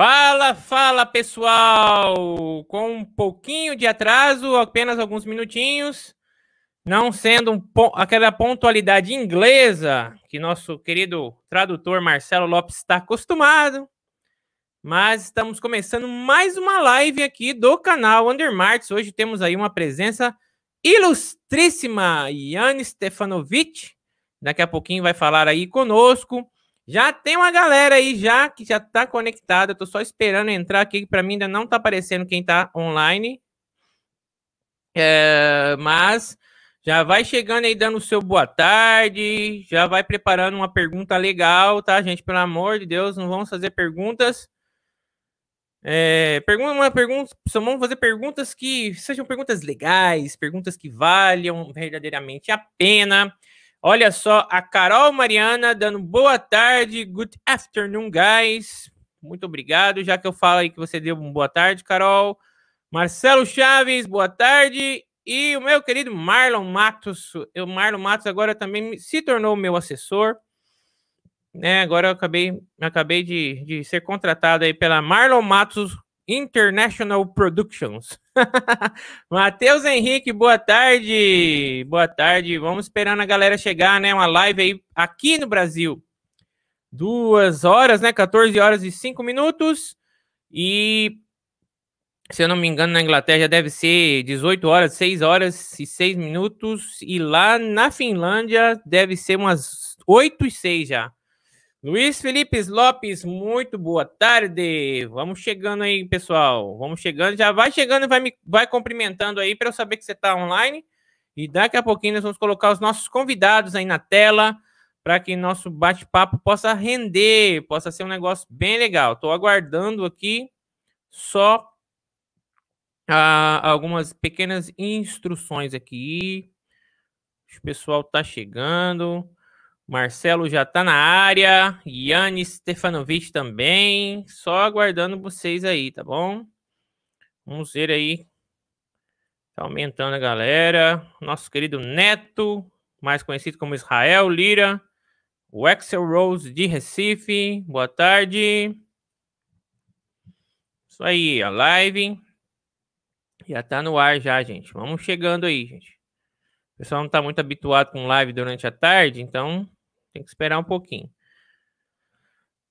Fala, fala pessoal! Com um pouquinho de atraso, apenas alguns minutinhos, não sendo um, aquela pontualidade inglesa que nosso querido tradutor Marcelo Lopes está acostumado, mas estamos começando mais uma live aqui do canal Undermarts. Hoje temos aí uma presença ilustríssima, Yanni Stefanovic. Daqui a pouquinho vai falar aí conosco. Já tem uma galera aí já que já tá conectada. Tô só esperando entrar aqui, para mim ainda não tá aparecendo quem tá online. É, mas já vai chegando aí dando o seu boa tarde, já vai preparando uma pergunta legal, tá, gente? Pelo amor de Deus, não vamos fazer perguntas. É, pergunta uma pergunta, vamos fazer perguntas que sejam perguntas legais, perguntas que valham verdadeiramente a pena. Olha só, a Carol Mariana dando boa tarde, good afternoon, guys. Muito obrigado, já que eu falo aí que você deu uma boa tarde, Carol. Marcelo Chaves, boa tarde. E o meu querido Marlon Matos, o Marlon Matos agora também se tornou meu assessor. Né, agora eu acabei, acabei de, de ser contratado aí pela Marlon Matos International Productions. Matheus Henrique, boa tarde. Boa tarde. Vamos esperando a galera chegar, né? Uma live aí aqui no Brasil. Duas horas, né? 14 horas e 5 minutos. E se eu não me engano, na Inglaterra já deve ser 18 horas, 6 horas e 6 minutos. E lá na Finlândia deve ser umas 8 e 6 já. Luiz Felipe Lopes, muito boa tarde. Vamos chegando aí, pessoal. Vamos chegando. Já vai chegando e vai me vai cumprimentando aí para eu saber que você está online. E daqui a pouquinho nós vamos colocar os nossos convidados aí na tela para que nosso bate-papo possa render, possa ser um negócio bem legal. Estou aguardando aqui só ah, algumas pequenas instruções aqui. O pessoal está chegando. Marcelo já tá na área. Yannis Stefanovic também. Só aguardando vocês aí, tá bom? Vamos ver aí. Tá aumentando a galera. Nosso querido Neto, mais conhecido como Israel Lira. O Excel Rose de Recife. Boa tarde. Isso aí, a live. Já tá no ar já, gente. Vamos chegando aí, gente. O pessoal não tá muito habituado com live durante a tarde, então tem que esperar um pouquinho.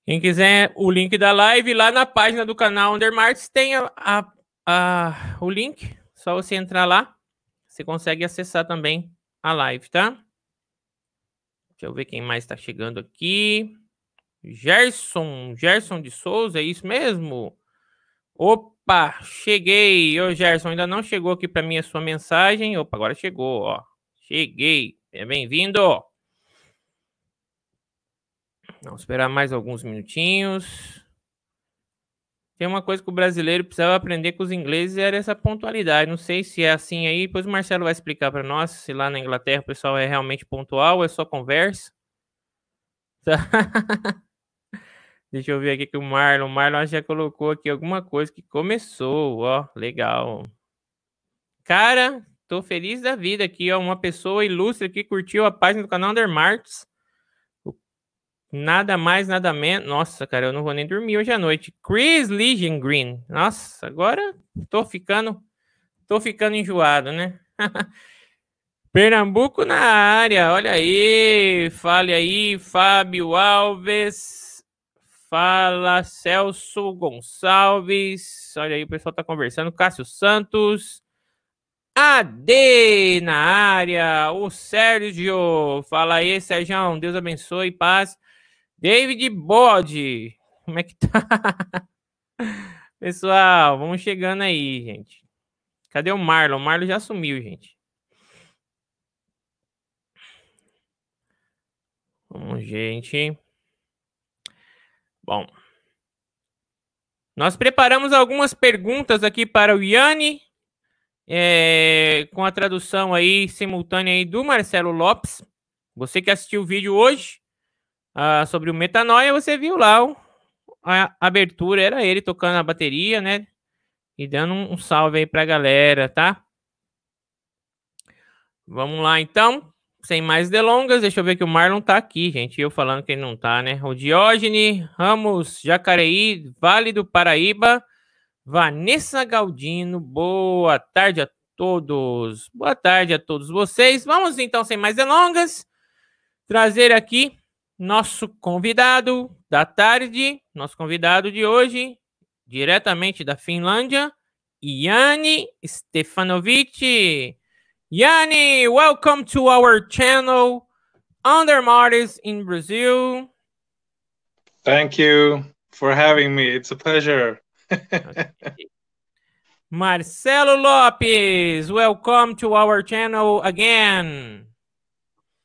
Quem quiser o link da live, lá na página do canal Undermarks tem a, a, a, o link. Só você entrar lá. Você consegue acessar também a live, tá? Deixa eu ver quem mais está chegando aqui. Gerson, Gerson de Souza, é isso mesmo? Opa, cheguei. Ô, Gerson, ainda não chegou aqui para mim a sua mensagem. Opa, agora chegou, ó. Cheguei. Bem-vindo. Vamos esperar mais alguns minutinhos. Tem uma coisa que o brasileiro precisava aprender com os ingleses era essa pontualidade. Não sei se é assim aí, depois o Marcelo vai explicar para nós se lá na Inglaterra o pessoal é realmente pontual ou é só conversa. Deixa eu ver aqui que o Marlon, o Marlon já colocou aqui alguma coisa que começou, ó, legal. Cara, tô feliz da vida aqui, ó, uma pessoa ilustre que curtiu a página do canal Undermarks. Nada mais, nada menos. Nossa, cara, eu não vou nem dormir hoje à noite. Chris Legion Green. Nossa, agora tô ficando, tô ficando enjoado, né? Pernambuco na área. Olha aí, fale aí, Fábio Alves. Fala Celso Gonçalves. Olha aí, o pessoal tá conversando. Cássio Santos. AD na área. O Sérgio. Fala aí, Sérgio. Deus abençoe. Paz. David Bode, como é que tá? Pessoal, vamos chegando aí, gente. Cadê o Marlon? O Marlon já sumiu, gente. Vamos, gente. Bom. Nós preparamos algumas perguntas aqui para o Yanni, é, com a tradução aí simultânea aí do Marcelo Lopes. Você que assistiu o vídeo hoje, ah, sobre o Metanoia, você viu lá o, a abertura, era ele tocando a bateria, né? E dando um, um salve aí pra galera, tá? Vamos lá então. sem mais delongas, deixa eu ver que o Marlon tá aqui, gente. Eu falando que ele não tá, né? O Diógenes, Ramos, Jacareí, Vale do Paraíba, Vanessa Galdino, boa tarde a todos. Boa tarde a todos vocês. Vamos então, sem mais delongas, trazer aqui nosso convidado da tarde, nosso convidado de hoje, diretamente da Finlândia, Yanni Stefanovic. Yanni, welcome to our channel, Under Martis in Brazil. Thank you for having me. It's a pleasure. okay. Marcelo Lopes, welcome to our channel again.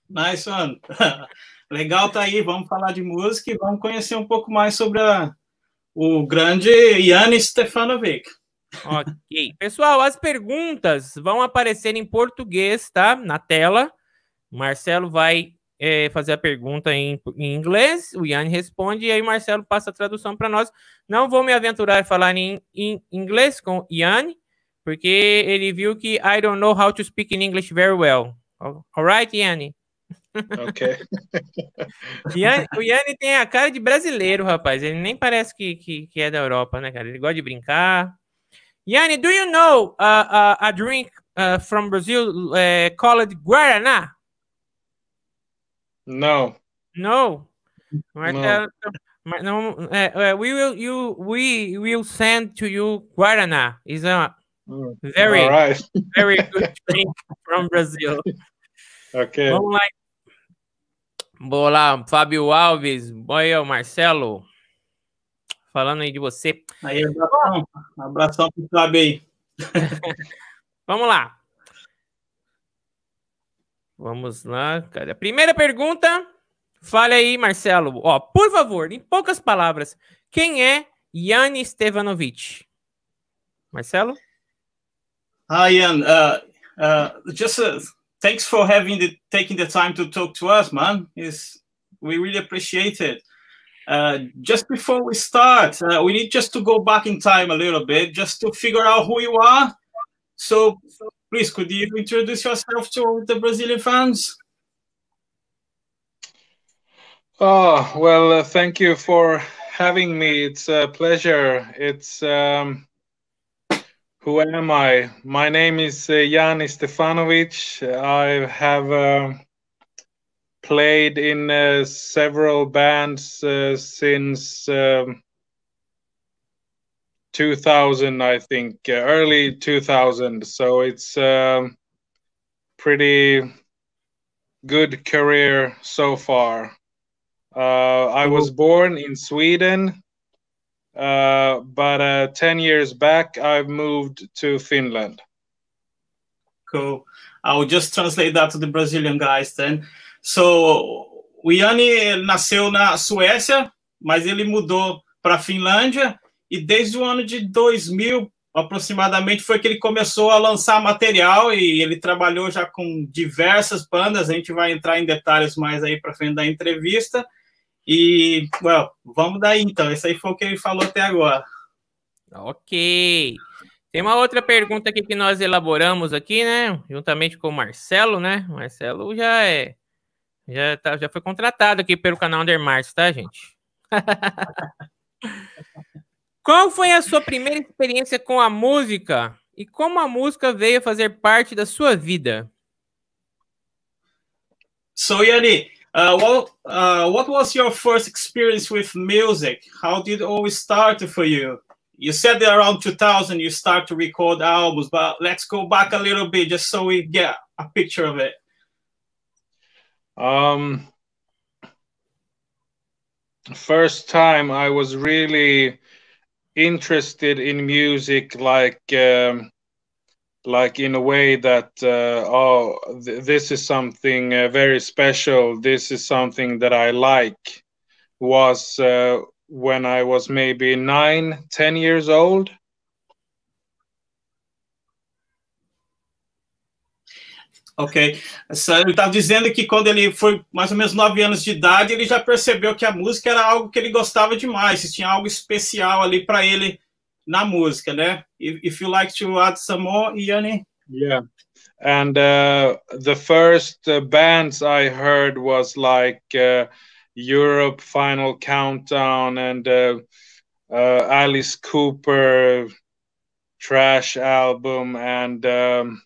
Nice one. Legal tá aí, vamos falar de música e vamos conhecer um pouco mais sobre a, o grande Yannis Stefanovic. Ok. Pessoal, as perguntas vão aparecer em português, tá? Na tela. Marcelo vai é, fazer a pergunta em, em, inglês, o Yanni responde, e aí o Marcelo passa a tradução para nós. Não vou me aventurar a falar em, em inglês com Yanni, porque ele viu que I don't know how to speak in English very well. Alright, Yanni? Ok. O Yanni tem a cara de brasileiro, rapaz. Ele nem parece que, que, que, é da Europa, né, cara? Ele gosta de brincar. Yanni, do you know uh, uh, a drink uh, from Brazil uh, called Guaraná? No. No. No. uh, we will you we will send to you Guaraná. Is a mm. very right. very good drink from Brazil. Ok. Vamos lá. Boa lá, Fábio Alves, boa Marcelo. Falando aí de você. Aí, abração, abração pro Fábio aí. Vamos lá. Vamos lá, cara. Primeira pergunta. Fale aí, Marcelo. Ó, por favor, em poucas palavras, quem é Yanni Stevanovic? Marcelo? Hi, Ian. Uh, uh, just uh, thanks for having the taking the time to talk to us, man. Is we really appreciate it. Uh, just before we start, uh, we need just to go back in time a little bit, just to figure out who you are. So, Please, could you introduce yourself to the Brazilian fans? Oh, well, uh, thank you for having me. It's a pleasure. It's um, who am I? My name is uh, Yanni Stefanovic. I have uh, played in uh, several bands uh, since um, 2000, I think, uh, early 2000. So it's um, pretty good career so far. Uh, I was born in Sweden, uh, but uh, 10 years back, I've moved to Finland. Cool. I'll just translate that to the Brazilian guys then. So, o Yanni nasceu na Suécia, mas ele mudou para a Finlândia e desde o ano de 2000 aproximadamente foi que ele começou a lançar material e ele trabalhou já com diversas bandas. A gente vai entrar em detalhes mais aí para frente da entrevista. E, well, vamos daí então. Esse aí foi o que ele falou até agora. Ok. Tem uma outra pergunta aqui que nós elaboramos aqui, né? Juntamente com o Marcelo, né? O Marcelo já é. Já, tá, já foi contratado aqui pelo canal Undermars, tá, gente? Qual foi a sua primeira experiência com a música e como a música veio fazer parte da sua vida? So Yanni, uh, what uh, what was your first experience with music? How did it always start for you? You said that around 2000 you start to record albums, but let's go back a little bit just so we get a picture of it. Um, first time I was really interested in music like um, like in a way that uh, oh th this is something uh, very special this is something that i like was uh, when i was maybe nine ten years old Ok. Ele estava dizendo que quando ele foi mais ou menos nove anos de idade, ele já percebeu que a música era algo que ele gostava demais, tinha algo especial ali para ele na música, né? If you like to add some more, Yanni? Yeah. And uh, the first uh, bands I heard was like uh, Europe Final Countdown and uh, uh, Alice Cooper Trash album, and um,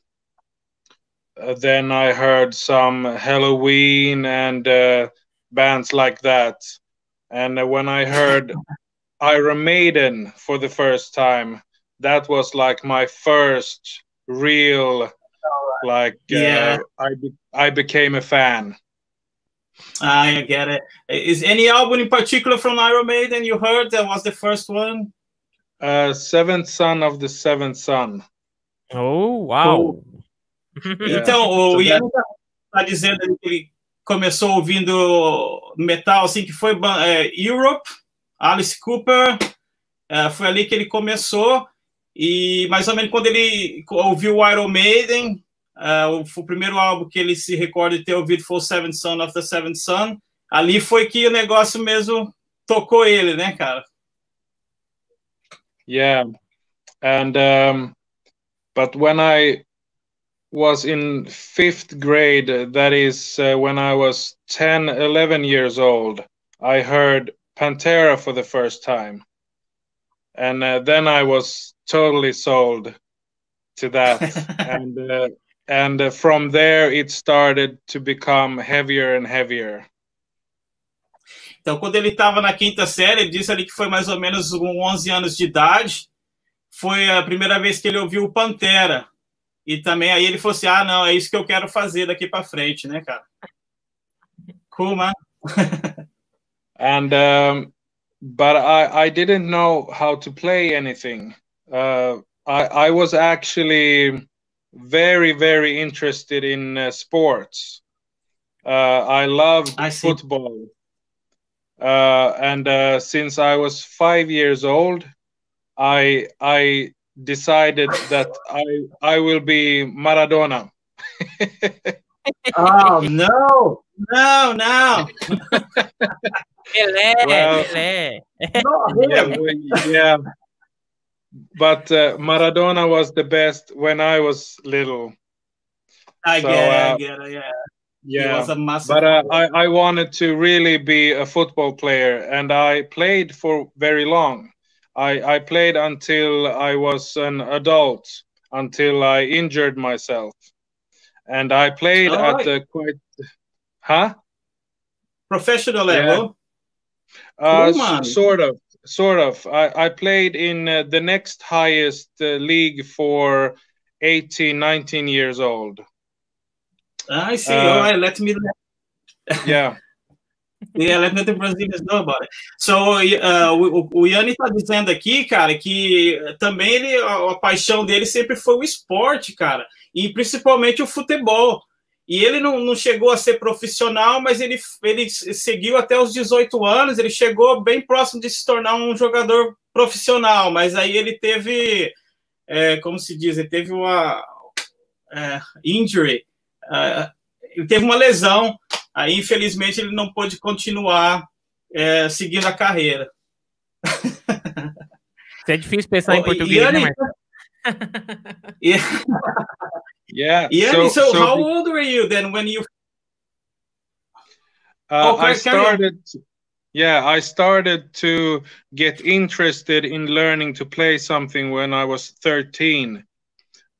uh, then I heard some Halloween and uh, bands like that. And when I heard Iron Maiden for the first time, that was like my first real, like, Yeah. I be- I became a fan. I get it. Is any album in particular from Iron Maiden you heard that was the first one? Uh, seventh son of the seventh son. Oh, wow. Yeah. Então, o So Ian tá, tá dizendo que ele começou ouvindo metal, assim, que foi é, Europe, Alice Cooper, é, foi ali que ele começou, e mais ou menos quando ele ouviu o Iron Maiden, é, o, o primeiro álbum que ele se recorda de ter ouvido foi o Seventh Son of the Seventh Son, ali foi que o negócio mesmo tocou ele, né, cara? Yeah. And um, but when I was in fifth grade, that is uh, when I was 10, 11 years old, I heard Pantera for the first time. And uh, then I was totally sold to that. and uh, and uh, from there, it started to become heavier and heavier. Então, quando ele estava na quinta série, ele disse ali que foi mais ou menos com 11 anos de idade. Foi a primeira vez que ele ouviu o Pantera. E também aí ele falou assim: ah, não, é isso que eu quero fazer daqui para frente, né, cara? Man. and um, but I, I didn't know how to play anything. Uh, I I was actually very very interested in uh, sports. Uh, I loved I football, uh, and uh, since I was five years old, I I decided that I I will be Maradona. Oh, no! No! não! Pelé, Well- Pelé. yeah, we- yeah. But uh, Maradona was the best when I was little. I So, get it, I uh, get it, yeah. Yeah, was a massive. but uh, I I wanted to really be a football player, and I played for very long. I I played until I was an adult, until I injured myself, and I played All at right. the quite, huh? Professional Yeah. level. Uh, sort of, sort of. I, I played in uh, the next highest uh, league for 18, 19 years old. I see. Uh, All right, let me Yeah, Yeah, let the Brazilians know about it. So, uh, o, o Yanni está dizendo aqui, cara, que também ele, a, a paixão dele sempre foi o esporte, cara, e principalmente o futebol. E ele não, não chegou a ser profissional, mas ele, ele seguiu até os 18 anos, ele chegou bem próximo de se tornar um jogador profissional, mas aí ele teve, é, como se diz, ele teve uma é, injury, é, ele teve uma lesão, Aí, infelizmente, ele não pôde continuar é, seguindo a carreira. Isso é difícil pensar em português, Yanni, né, Marcelo? yeah. Yeah. so, so how old were you then when you? uh, Oh, I carry- carry on. started. Yeah, I started to get interested in learning to play something when I was 13.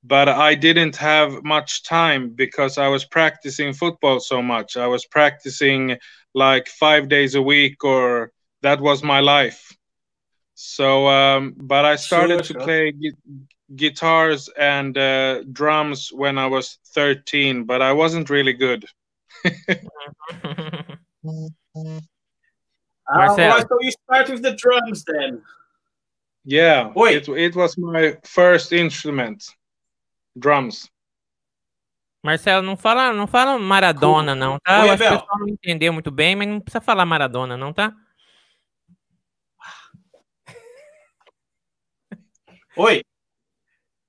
But I didn't have much time because I was practicing football so much. I was practicing like five days a week, or that was my life. So, um, but I started Sure, to sure. play guitars and uh, drums when I was 13, but I wasn't really good. Marcelo. Ah, so you start with the drums then. Yeah, Oi. it it was my first instrument, drums. Marcelo, não fala, não fala Maradona, não, tá? Oi, Eu acho que o Abel. pessoal não entendeu muito bem, mas não precisa falar Maradona, não, tá? Oi,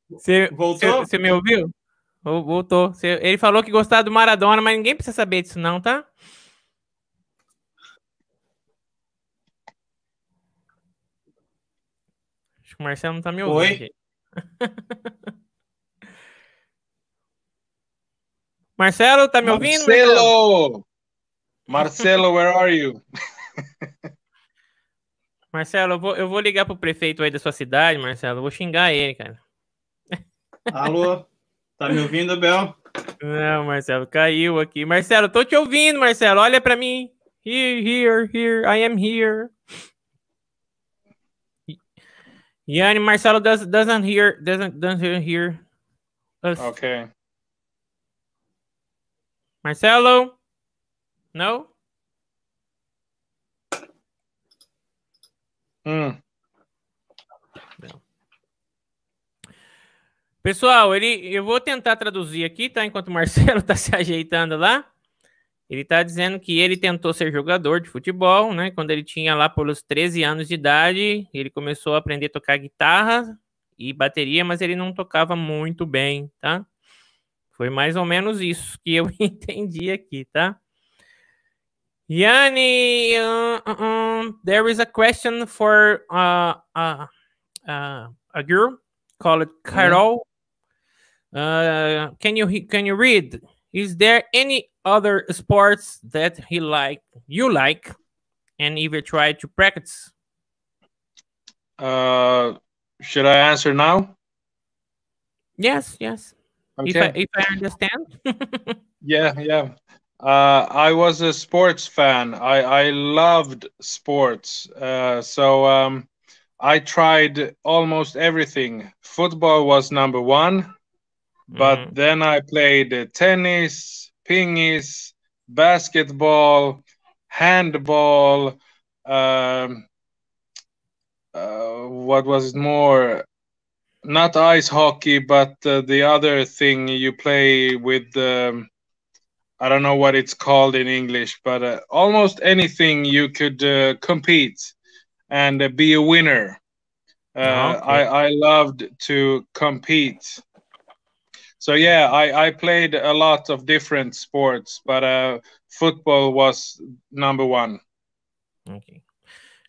Você, voltou? você, me ouviu? Vol- Voltou. Você- ele falou que gostava do Maradona, mas ninguém precisa saber disso, não, tá? Acho que o Marcelo não tá me ouvindo. Oi? Marcelo, tá me ouvindo? Marcelo! Marcelo, where are you? Marcelo, eu vou, eu vou ligar pro prefeito aí da sua cidade, Marcelo. Eu vou xingar ele, cara. Alô? Tá me ouvindo, Bel? Não, Marcelo, caiu aqui. Marcelo, tô te ouvindo, Marcelo. Olha para mim. Here, here, here. I am here. Yanni, Marcelo does, doesn't hear, doesn't, doesn't hear us. Okay. Marcelo? No? Hum. Pessoal, ele, eu vou tentar traduzir aqui, tá? Enquanto o Marcelo tá se ajeitando lá. Ele tá dizendo que ele tentou ser jogador de futebol, né? Quando ele tinha lá pelos 13 anos de idade, ele começou a aprender a tocar guitarra e bateria, mas ele não tocava muito bem, tá? Foi mais ou menos isso que eu entendi aqui, tá? Yanni, uh, uh, uh, there is a question for uh, uh, uh, a girl called Carol. Uh, can you can you read? Is there any other sports that he like you like and even try to practice? Uh, should I answer now? Yes, yes. Okay. If I, if I understand. yeah, yeah. Uh, I was a sports fan. I I loved sports. Uh, so um, I tried almost everything. Football was number one, but mm. then I played tennis, pingis, basketball, handball. Um, uh, what was it more? Not ice hockey, but uh, the other thing you play with. Um, I don't know what it's called in English, but uh, almost anything you could uh, compete and uh, be a winner. Uh, okay. I, I loved to compete so yeah, I, I played a lot of different sports, but uh, football was number one. Okay.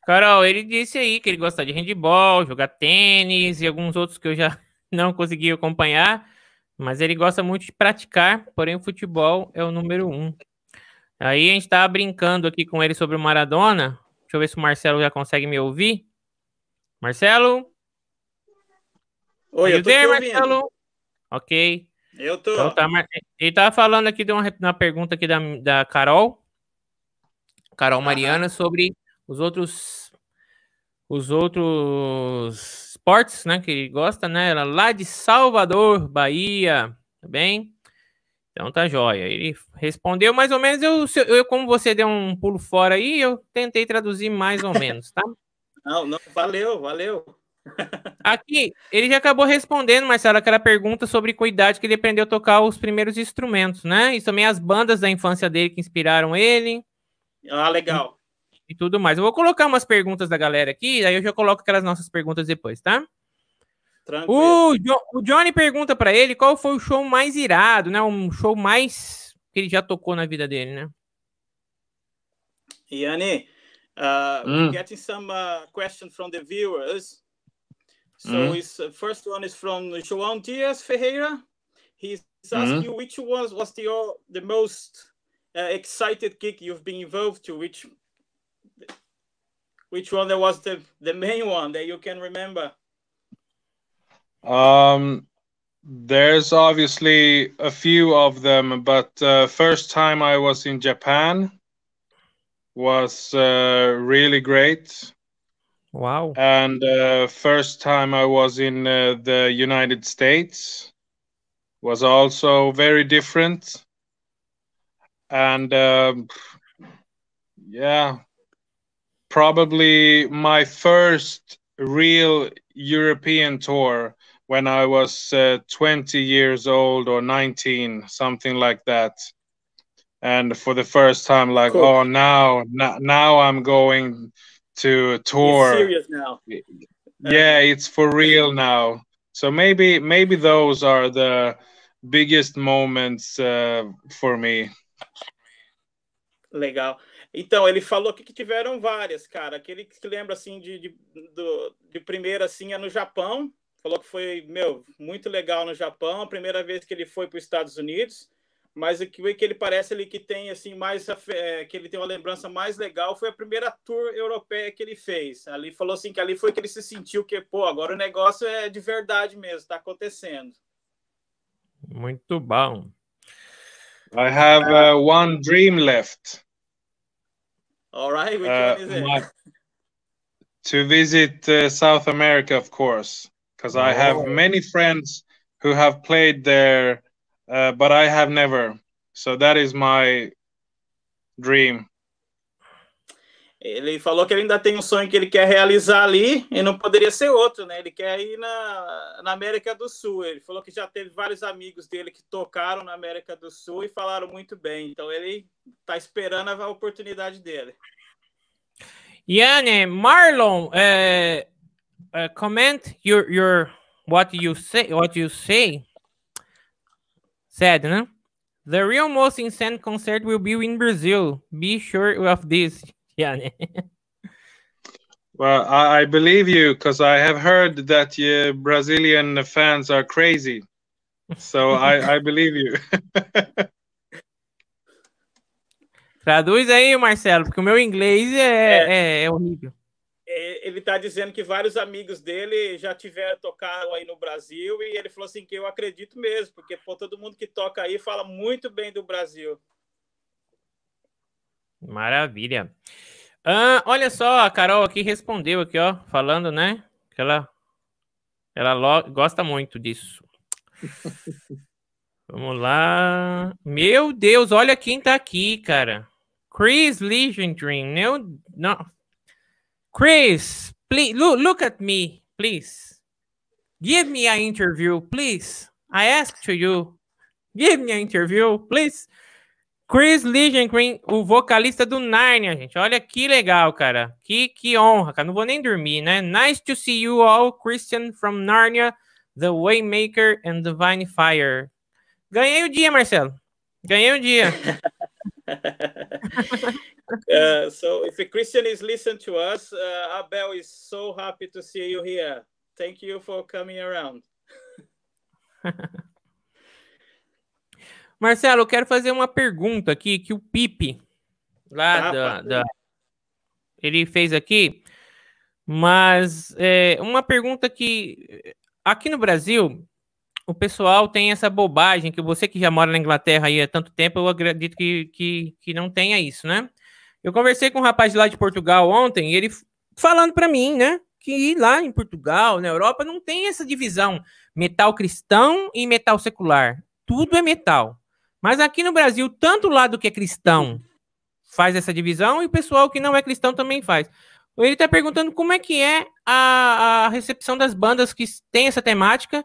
Carol, ele disse aí que ele gosta de handball, jogar tênis e alguns outros que eu já não consegui acompanhar, mas ele gosta muito de praticar, porém o futebol é o número um. Aí a gente tá brincando aqui com ele sobre o Maradona. Deixa eu ver se o Marcelo já consegue me ouvir. Marcelo? Oi, eu tô there, Marcelo? Ok. Eu tô. Então, tá, ele tava falando aqui de uma, uma pergunta aqui da, da Carol. Carol Mariana sobre os outros os outros esportes, né, que ele gosta, né? Ela lá de Salvador, Bahia, tá bem? Então tá jóia. Ele respondeu mais ou menos, eu, eu como você deu um pulo fora aí, eu tentei traduzir mais ou menos, tá? Não, não, valeu, valeu. Aqui, ele já acabou respondendo, Marcelo, aquela pergunta sobre cuidado que ele aprendeu a tocar os primeiros instrumentos, né? E também as bandas da infância dele que inspiraram ele. Ah, legal. E, e tudo mais. Eu vou colocar umas perguntas da galera aqui, aí eu já coloco aquelas nossas perguntas depois, tá? O, jo o Johnny pergunta para ele qual foi o show mais irado, né? Um show mais que ele já tocou na vida dele, né? Yanni, uh, we're getting some uh, questions from the viewers. So mm. his uh, first one is from João Dias Ferreira. He's asking mm. you which was was the uh, the most uh, excited gig you've been involved to. Which which one that was the the main one that you can remember? Um, there's obviously a few of them, but uh, first time I was in Japan was uh, really great. Wow. And uh, first time I was in uh, the United States was also very different. And um, yeah, probably my first real European tour when I was uh, 20 years old or 19, something like that. And for the first time, like, cool. oh, now, now, now I'm going to tour. It's serious now. Yeah, it's for real now. So maybe maybe those are the biggest moments uh, for me. Legal. Então, ele falou que tiveram várias, cara. Aquele que lembra, assim, de, de, do, de primeira, assim, é no Japão. Falou que foi, meu, muito legal no Japão. A primeira vez que ele foi para os Estados Unidos. Mas o que, que ele parece ali que tem assim mais é, que ele tem uma lembrança mais legal foi a primeira tour europeia que ele fez. Ali falou assim que ali foi que ele se sentiu que pô, agora o negócio é de verdade mesmo, está acontecendo. Muito bom. I have uh, one dream left. All right, which uh, one is it? My, to visit uh, South America, of course, because I have oh. many friends who have played there uh, but I have never. So that is my dream. Ele falou que ele ainda tem um sonho que ele quer realizar ali e não poderia ser outro, né? Ele quer ir na, na América do Sul. Ele falou que já teve vários amigos dele que tocaram na América do Sul e falaram muito bem. Então ele está esperando a oportunidade dele. Yane, Marlon, uh, uh, comment your your what you say what you say said, né? The real most insane concert will be in Brazil. Be sure of this. Yeah. well, I, I, believe you because I have heard that uh, Brazilian fans are crazy. So I, I believe you. Traduz aí, Marcelo, porque o meu inglês é, é. é, é horrível. Ele está dizendo que vários amigos dele já tiveram tocado aí no Brasil e ele falou assim que eu acredito mesmo, porque pô, todo mundo que toca aí fala muito bem do Brasil. Maravilha. Ah, olha só, a Carol aqui respondeu aqui, ó, falando, né? Que ela, ela gosta muito disso. Vamos lá. Meu Deus, olha quem tá aqui, cara. Chris Dream. Meu, não, Chris, please look, look at me, please. Give me an interview, please. I ask to you. Give me an interview, please. Chris Green, o vocalista do Narnia, gente. Olha que legal, cara. Que, que honra, cara. Não vou nem dormir, né? Nice to see you all, Christian from Narnia, The Waymaker and Divine Fire. Ganhei o dia, Marcelo. Ganhei o dia. uh, so if a Christian is listening to us, uh, Abel is so happy to see you here. Thank you for coming around. Marcelo, eu quero fazer uma pergunta aqui que o Pipe lá ah, da, da, ele fez aqui, mas é, uma pergunta que aqui no Brasil o pessoal tem essa bobagem que você que já mora na Inglaterra aí há tanto tempo, eu acredito que, que, que não tenha isso, né? Eu conversei com um rapaz lá de Portugal ontem, ele falando para mim, né, que lá em Portugal, na Europa, não tem essa divisão metal cristão e metal secular. Tudo é metal. Mas aqui no Brasil, tanto o lado que é cristão faz essa divisão e o pessoal que não é cristão também faz. Ele está perguntando como é que é a, a recepção das bandas que têm essa temática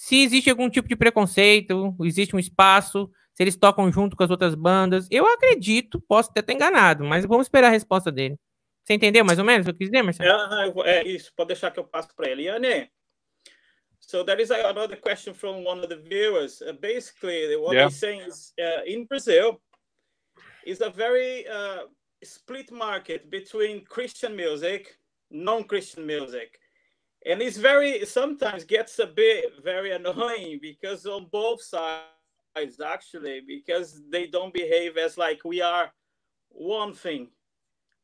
se existe algum tipo de preconceito, existe um espaço, se eles tocam junto com as outras bandas. Eu acredito, posso até estar enganado, mas vamos esperar a resposta dele. Você entendeu mais ou menos o que eu quis dizer, Marcelo? É, é isso, pode deixar que eu passo para ele. Yane, so there is another question from one of the viewers. Uh, basically, what yeah. he's saying is uh, in Brazil, is a very uh, split market between Christian music, non-Christian music. and it's very sometimes gets a bit very annoying because on both sides actually because they don't behave as like we are one thing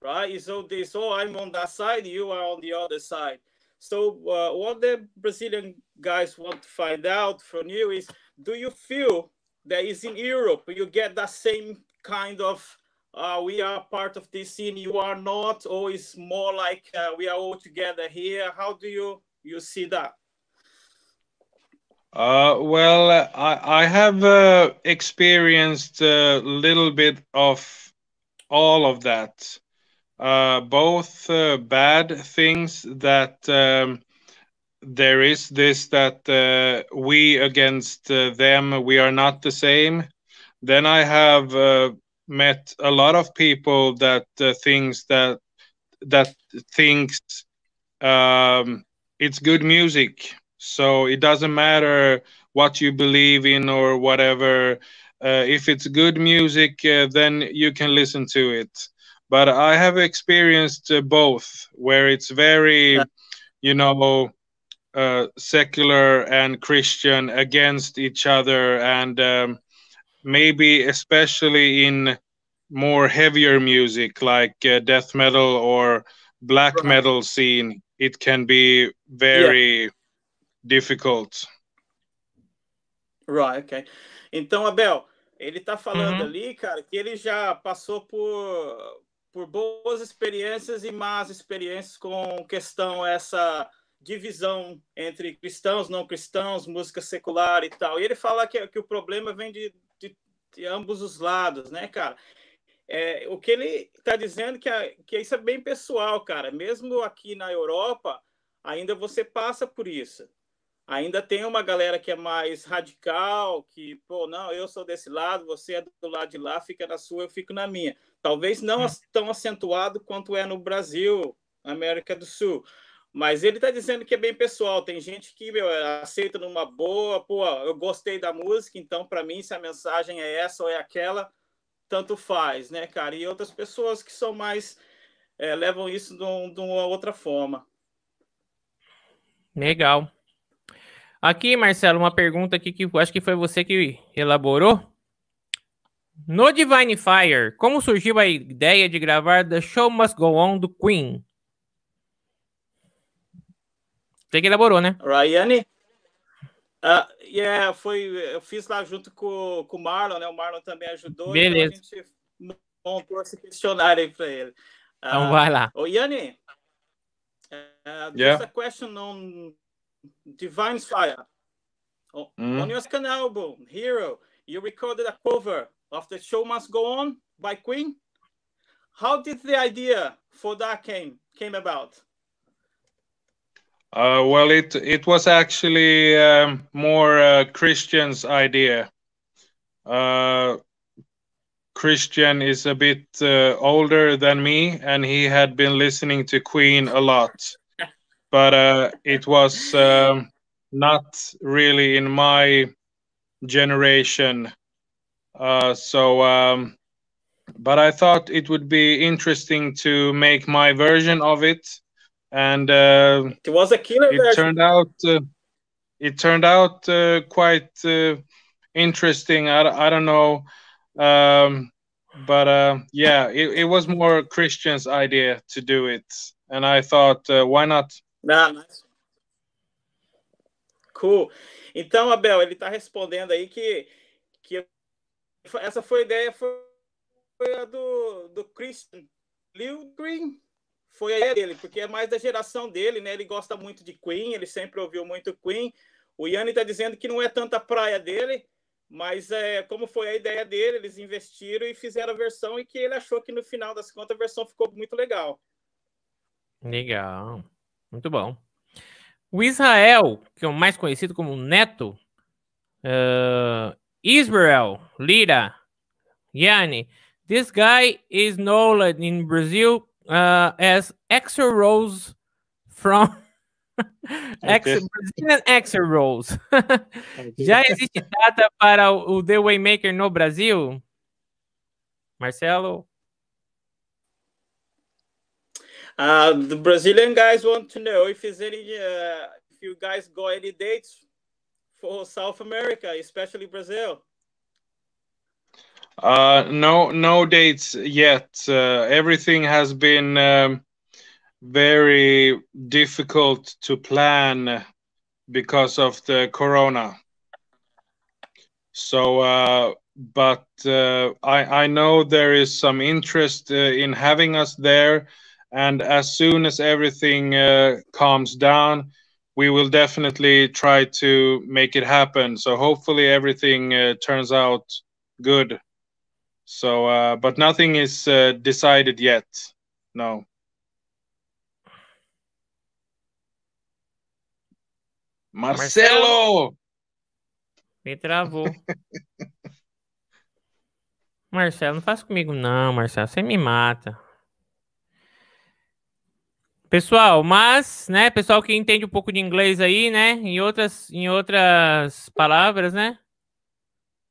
right so they oh i'm on that side you are on the other side so uh, what the brazilian guys want to find out from you is do you feel that is in europe you get that same kind of uh, we are part of this scene, you are not, or it's more like uh, we are all together here? How do you you see that? Uh, well, I, I have uh, experienced a little bit of all of that. Uh, both uh, bad things that um, there is this that uh, we against uh, them, we are not the same. Then I have met a lot of people that thinks that that thinks um, it's good music so it doesn't matter what you believe in or whatever. Uh, if it's good music uh, then you can listen to it. But i have experienced uh, both where it's very you know uh, secular and christian against each other and um, maybe especially in more heavier music like uh, death metal or black metal scene it can be very yeah. Difficult right okay então abel ele tá falando uhum. ali cara que ele já passou por por boas experiências e más experiências com questão essa divisão entre cristãos, não cristãos, música secular e tal. E ele fala que, que o problema vem de, de, de ambos os lados, né, cara? É, o que ele está dizendo que, é, que isso é bem pessoal, cara. Mesmo aqui na Europa, ainda você passa por isso. Ainda tem uma galera que é mais radical, que, pô, não, eu sou desse lado, você é do lado de lá, fica na sua, eu fico na minha. Talvez não hum. tão acentuado quanto é no Brasil, América do Sul. Mas ele está dizendo que é bem pessoal. Tem gente que meu, aceita numa boa, pô, eu gostei da música, então para mim se a mensagem é essa ou é aquela, tanto faz, né, cara? E outras pessoas que são mais é, levam isso de, um, de, uma outra forma. Legal. Aqui, Marcelo, uma pergunta aqui que acho que foi você que elaborou. No Divine Fire, como surgiu a ideia de gravar The Show Must Go On do Queen? Você que elaborou, né? Ryan? Uh, yeah, foi, eu fiz lá junto com, com o Marlon, né? O Marlon também ajudou. Beleza. Então a gente montou esse questionário aí para ele. Uh, então vai lá. O Yanni, uh, yeah. a question on Divine Fire. Mm. On your second album, Hero, you recorded a cover of The Show Must Go On by Queen. How did the idea for that came came about? Uh, well, it it was actually um, more uh, Christian's idea. Uh, Christian is a bit uh, older than me, and he had been listening to Queen a lot, but uh, it was um, not really in my generation. Uh, so, um, but I thought it would be interesting to make my version of it and uh, it was a killer. It version. turned out uh, it turned out uh, quite uh, interesting. I, I don't know, um, but uh, yeah, it, it was more Christian's idea to do it, and I thought, uh, why not? Ah, nice. Cool. Então, Abel, ele está respondendo aí que, que essa foi a ideia foi, foi a do, do Christian Green foi a ideia dele, porque é mais da geração dele, né? Ele gosta muito de Queen, ele sempre ouviu muito Queen. O Yanni está dizendo que não é tanta praia dele, mas é como foi a ideia dele, eles investiram e fizeram a versão e que ele achou que no final das contas a versão ficou muito legal. Legal, muito bom. O Israel, que é o mais conhecido como Neto, uh, Israel, Lira, Yanni, this guy is known in Brazil uh, as Extra Rose from Extra, Brazilian Extra Rose. Já existe data para o The Waymaker no Brasil? Marcelo? Uh, the Brazilian guys want to know if there's any uh, if you guys got any dates for South America, especially Brazil. Uh, no, no dates yet. Uh, everything has been um, very difficult to plan because of the corona. So, uh, but uh, I, I know there is some interest uh, in having us there, and as soon as everything uh, calms down, we will definitely try to make it happen. So hopefully everything turns out good. So, uh, but nothing is uh, decided yet. No. Marcelo! Me travou. Marcelo, não faz comigo não, Marcelo. Você me mata. Pessoal, mas, né, pessoal que entende um pouco de inglês aí, né, em outras, em outras palavras, né,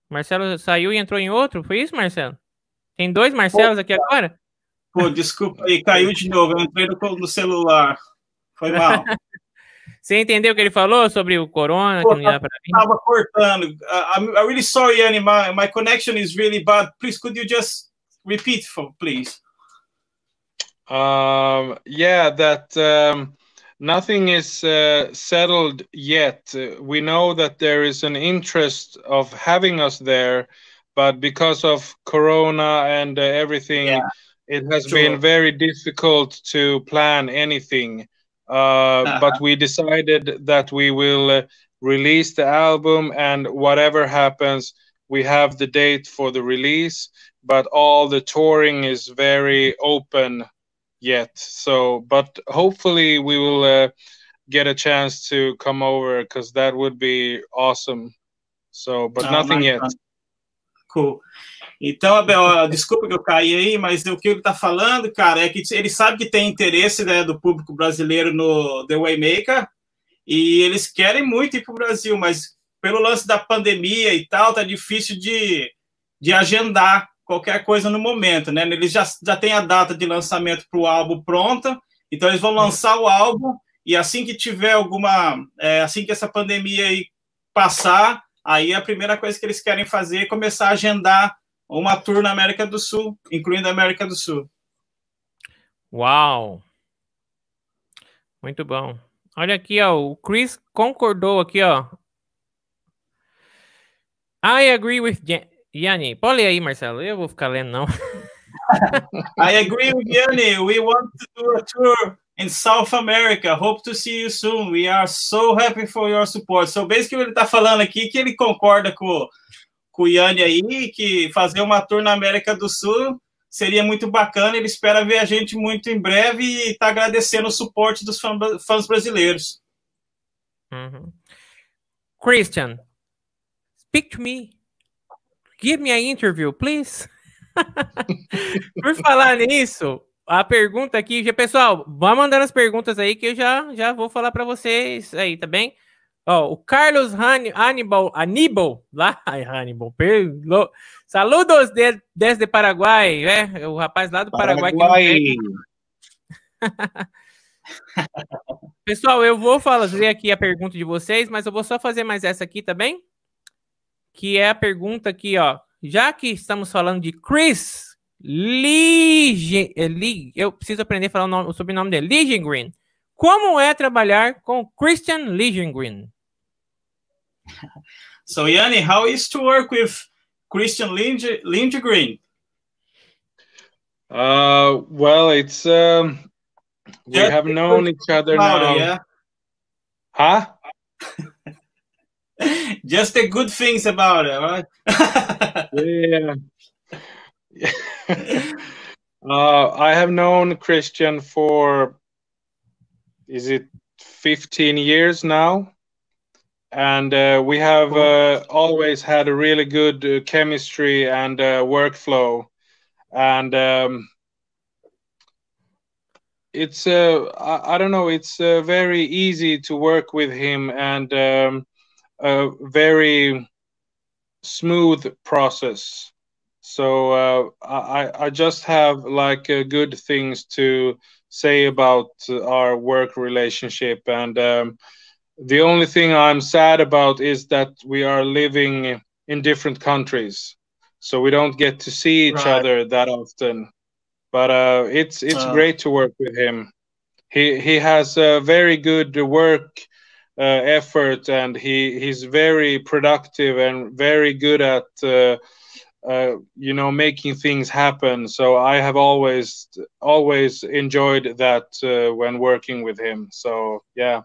Marcelo saiu e entrou em outro, foi isso, Marcelo? Tem dois Marcelos aqui agora? Pô, desculpa aí, caiu de novo, eu entrei no, no celular. Foi mal. Você entendeu o que ele falou sobre o corona? Pô, que não pra mim? Tava cortando. Uh, I'm, I'm really sorry, Annie. My, my connection is really bad. Please, could you just repeat, for, please? Um, yeah, that um, nothing is uh, settled yet. We know that there is an interest of having us there, but because of Corona and uh, everything, yeah, it has sure. been very difficult to plan anything. Uh, uh-huh. But we decided that we will uh, release the album, and whatever happens, we have the date for the release. But all the touring is very open yet. So, but hopefully, we will uh, get a chance to come over because that would be awesome. So, but oh, nothing yet. Cool. Então, Abel, desculpa que eu caí aí, mas o que ele está falando, cara, é que ele sabe que tem interesse né, do público brasileiro no The Waymaker e eles querem muito ir para o Brasil, mas pelo lance da pandemia e tal, tá difícil de, de agendar qualquer coisa no momento, né? Eles já, já têm a data de lançamento para o álbum pronta, então eles vão lançar o álbum e assim que tiver alguma, é, assim que essa pandemia aí passar, aí a primeira coisa que eles querem fazer é começar a agendar uma tour na América do Sul, incluindo a América do Sul. Uau! Muito bom. Olha aqui, ó, o Chris concordou aqui, ó. I agree with Yanni. Pode ler aí, Marcelo. Eu vou ficar lendo, não. I agree with Yanni. We want to do a tour in South America. Hope to see you soon. We are so happy for your support. So, basically, ele está falando aqui que ele concorda com com o Yanni aí, que fazer uma tour na América do Sul seria muito bacana. Ele espera ver a gente muito em breve e está agradecendo o suporte dos fãs brasileiros. Uhum. Christian, speak to me. Give me an interview, please. Por falar nisso, a pergunta aqui, já pessoal, vá mandando as perguntas aí que eu já já vou falar para vocês aí, tá bem? Ó, o Carlos Hannibal, Aníbal, lá, ai, Hannibal, pelo, saludos de, desde Paraguai, né? O rapaz lá do Paraguai. Paraguai. Pessoal, eu vou fazer aqui a pergunta de vocês, mas eu vou só fazer mais essa aqui, tá bem? Que é a pergunta aqui, ó. Já que estamos falando de Chris Lige, eu preciso aprender a falar o, nome, o sobrenome dele, Ligengren. Como é trabalhar com Christian Ligengren? so Yanni, how is to work with Christian Lindgren? Uh, well, it's um, we Just have known each other now. Yeah. Huh? Just the good things about it, right? yeah. uh, I have known Christian for is it 15 years now? and uh, we have uh, always had a really good uh, chemistry and uh, workflow and um, it's uh, I, I, don't know it's very easy to work with him and um, a very smooth process so I, I just have like good things to say about our work relationship and um, the only thing I'm sad about is that we are living in different countries, so we don't get to see each right. other that often. But uh, it's it's uh. great to work with him. He he has a very good work uh, effort, and he he's very productive and very good at uh, uh, you know making things happen. So I have always always enjoyed that uh, when working with him. So yeah.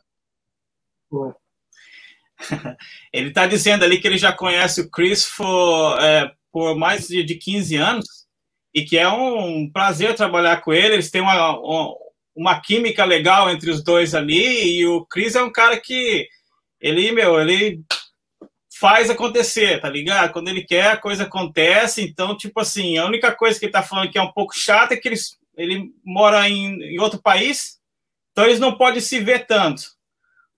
Ele está dizendo ali que ele já conhece o Chris for, é, por mais de 15 anos e que é um prazer trabalhar com ele. Eles têm uma, uma química legal entre os dois ali e o Chris é um cara que ele, meu, ele faz acontecer, tá ligado? Quando ele quer, a coisa acontece. Então, tipo assim, a única coisa que ele tá falando que é um pouco chata é que ele, ele mora em, em outro país, então eles não podem se ver tanto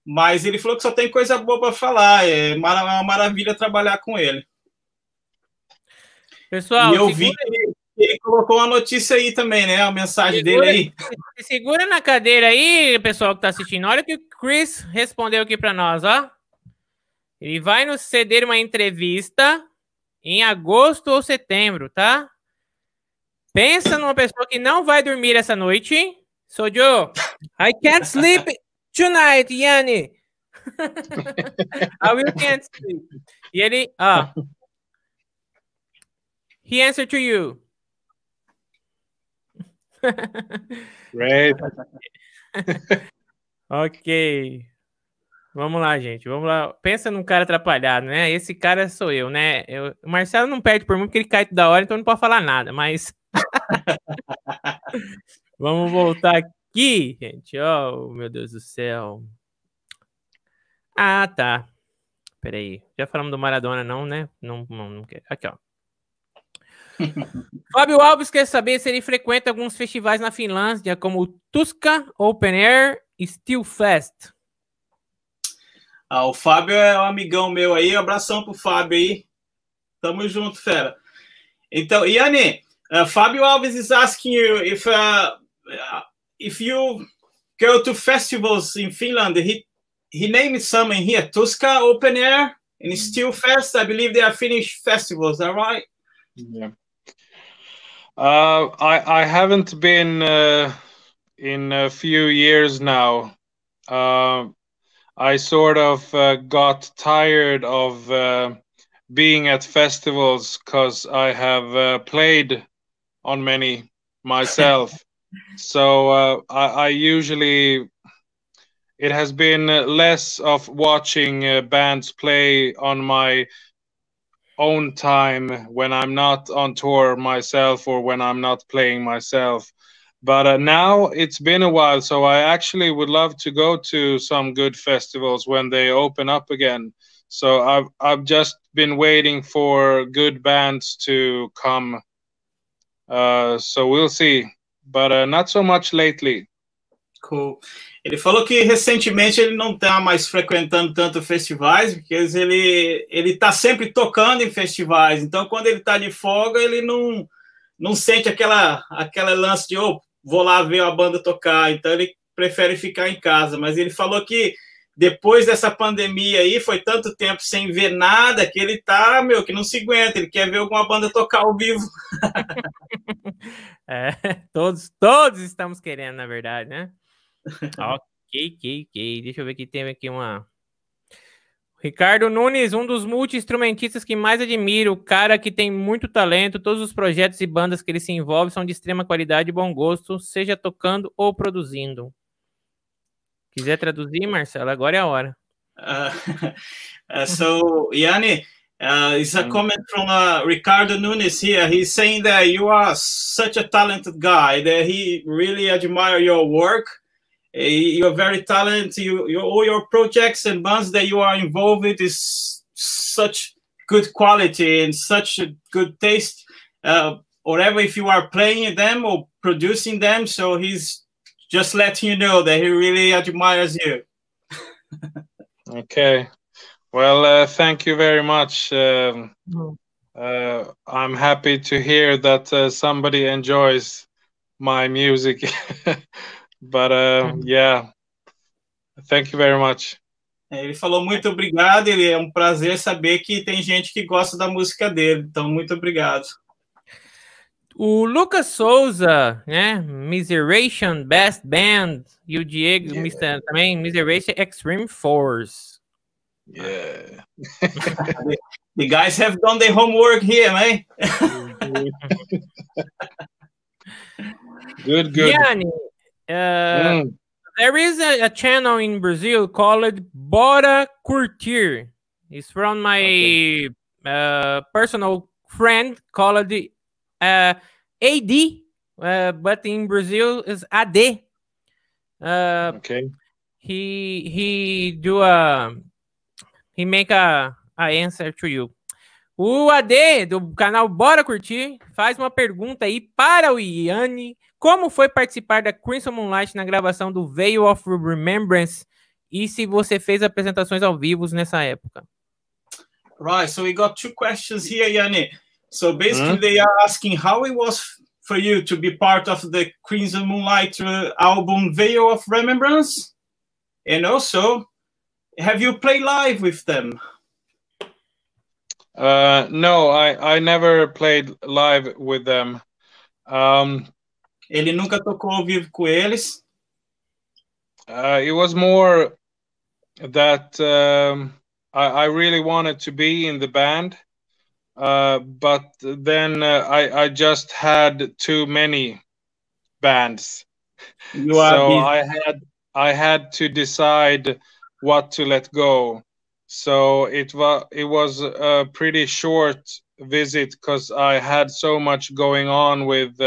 mas ele falou que só tem coisa boa para falar. É uma maravilha trabalhar com ele. Pessoal, e eu vi colocou uma notícia aí também, né? A mensagem segura, dele aí. Segura na cadeira aí, pessoal que tá assistindo. Olha o que o Chris respondeu aqui para nós, ó. Ele vai nos ceder uma entrevista em agosto ou setembro, tá? Pensa numa pessoa que não vai dormir essa noite. Sojo, I can't sleep tonight, Yanni. I will can't sleep. E ele, ah, he answered to you. Great. ok. Vamos lá, gente. Vamos lá. Pensa num cara atrapalhado, né? Esse cara sou eu, né? Eu, o Marcelo não perde por muito porque ele cai da hora, então não pode falar nada, mas. Vamos voltar aqui, gente. Oh, meu Deus do céu. Ah, tá. Peraí. Já falamos do Maradona, não, né? Não, não, não quero. Aqui, ó. Fábio Alves quer saber se ele frequenta alguns festivais na Finlândia, como o Tuska Open Air e Steel Fest. Ah, o Fábio é um amigão meu aí. Abração pro Fábio aí. Tamo junto, fera. Então, Yanni, uh, Fábio Alves is asking you if uh, if you go to festivals in Finland. He he named some in here: Tuska Open Air and Steel Fest. I believe they are Finnish festivals. That right? Yeah. Uh, I I haven't been uh, in a few years now. Uh, I sort of uh, got tired of uh, being at festivals because I have uh, played on many myself. so uh, I, I, usually it has been less of watching uh, bands play on my own time when I'm not on tour myself or when I'm not playing myself. But uh, now it's been a while so i actually would love to go to some good festivals when they open up again. So i've i've just been waiting for good bands to come. Uh, so we'll see. But uh, not so much lately. Cool ele falou que recentemente ele não está mais frequentando tanto festivais, porque ele ele está sempre tocando em festivais. Então, quando ele está de folga, ele não não sente aquela aquela lance de oh, vou lá ver a banda tocar, então ele prefere ficar em casa. Mas ele falou que depois dessa pandemia aí, foi tanto tempo sem ver nada que ele tá, meu, que não se aguenta, ele quer ver alguma banda tocar ao vivo. é, todos, todos estamos querendo, na verdade, né? Ok, ok, ok. Deixa eu ver que tem aqui uma. Ricardo Nunes, um dos multi-instrumentistas que mais admiro, o cara que tem muito talento, todos os projetos e bandas que ele se envolve são de extrema qualidade e bom gosto, seja tocando ou produzindo. Quiser traduzir, Marcelo, agora é a hora. Uh, uh, so, Yanni, uh, it's a comment from uh, Ricardo Nunes here. He's saying that you are such a talented guy, that he really admire your work. You're very talented. You, you, all your projects and bands that you are involved with is such good quality and such a good taste. Uh, whatever, if you are playing them or producing them, so he's just letting you know that he really admires you. okay. Well, uh, thank you very much. Um, mm. uh, I'm happy to hear that uh, somebody enjoys my music. But uh, yeah, thank you very much. É, ele falou muito obrigado. Ele é um prazer saber que tem gente que gosta da música dele. Então, muito obrigado. O Lucas Souza, né? Miseration Best Band. E o Diego yeah. também, Miseration Extreme Force. Yeah. the guys have done their homework here, man. good, good. Yanni, Uh, mm. There is a, a, channel in Brazil called Bora Curtir. It's from my okay. uh, personal friend called uh, AD, uh, but in Brazil is AD. Uh, okay. He he do a he make a, a answer to you. O AD do canal Bora Curtir faz uma pergunta aí para o Yanni Como foi participar da Crimson Moonlight na gravação do Veil of Remembrance e se você fez apresentações ao vivo nessa época? Right, so we got two questions here, Yanni. So basically, -hmm. they are asking how it was for you to be part of the Crimson Moonlight uh, album Veil of Remembrance? And also, have you played live with them? Uh, no, I, I never played live with them. Um, Ele nunca tocou ao vivo com eles. uh, it was more that um, I, I really wanted to be in the band, uh, but then uh, I, I just had too many bands. You are so busy. I had I had to decide what to let go. So it was it was a pretty short visit because I had so much going on with.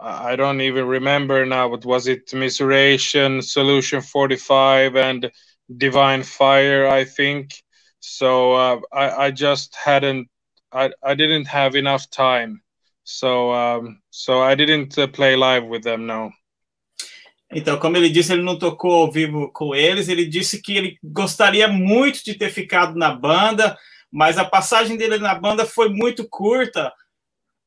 I don't even remember now. But was it Miseration, Solution Forty Five, and Divine Fire? I think. So uh, I I just hadn't. I I didn't have enough time. So um, so I didn't uh, play live with them. No. Então, como ele disse, ele não tocou ao vivo com eles. Ele disse que ele gostaria muito de ter ficado na banda, mas a passagem dele na banda foi muito curta,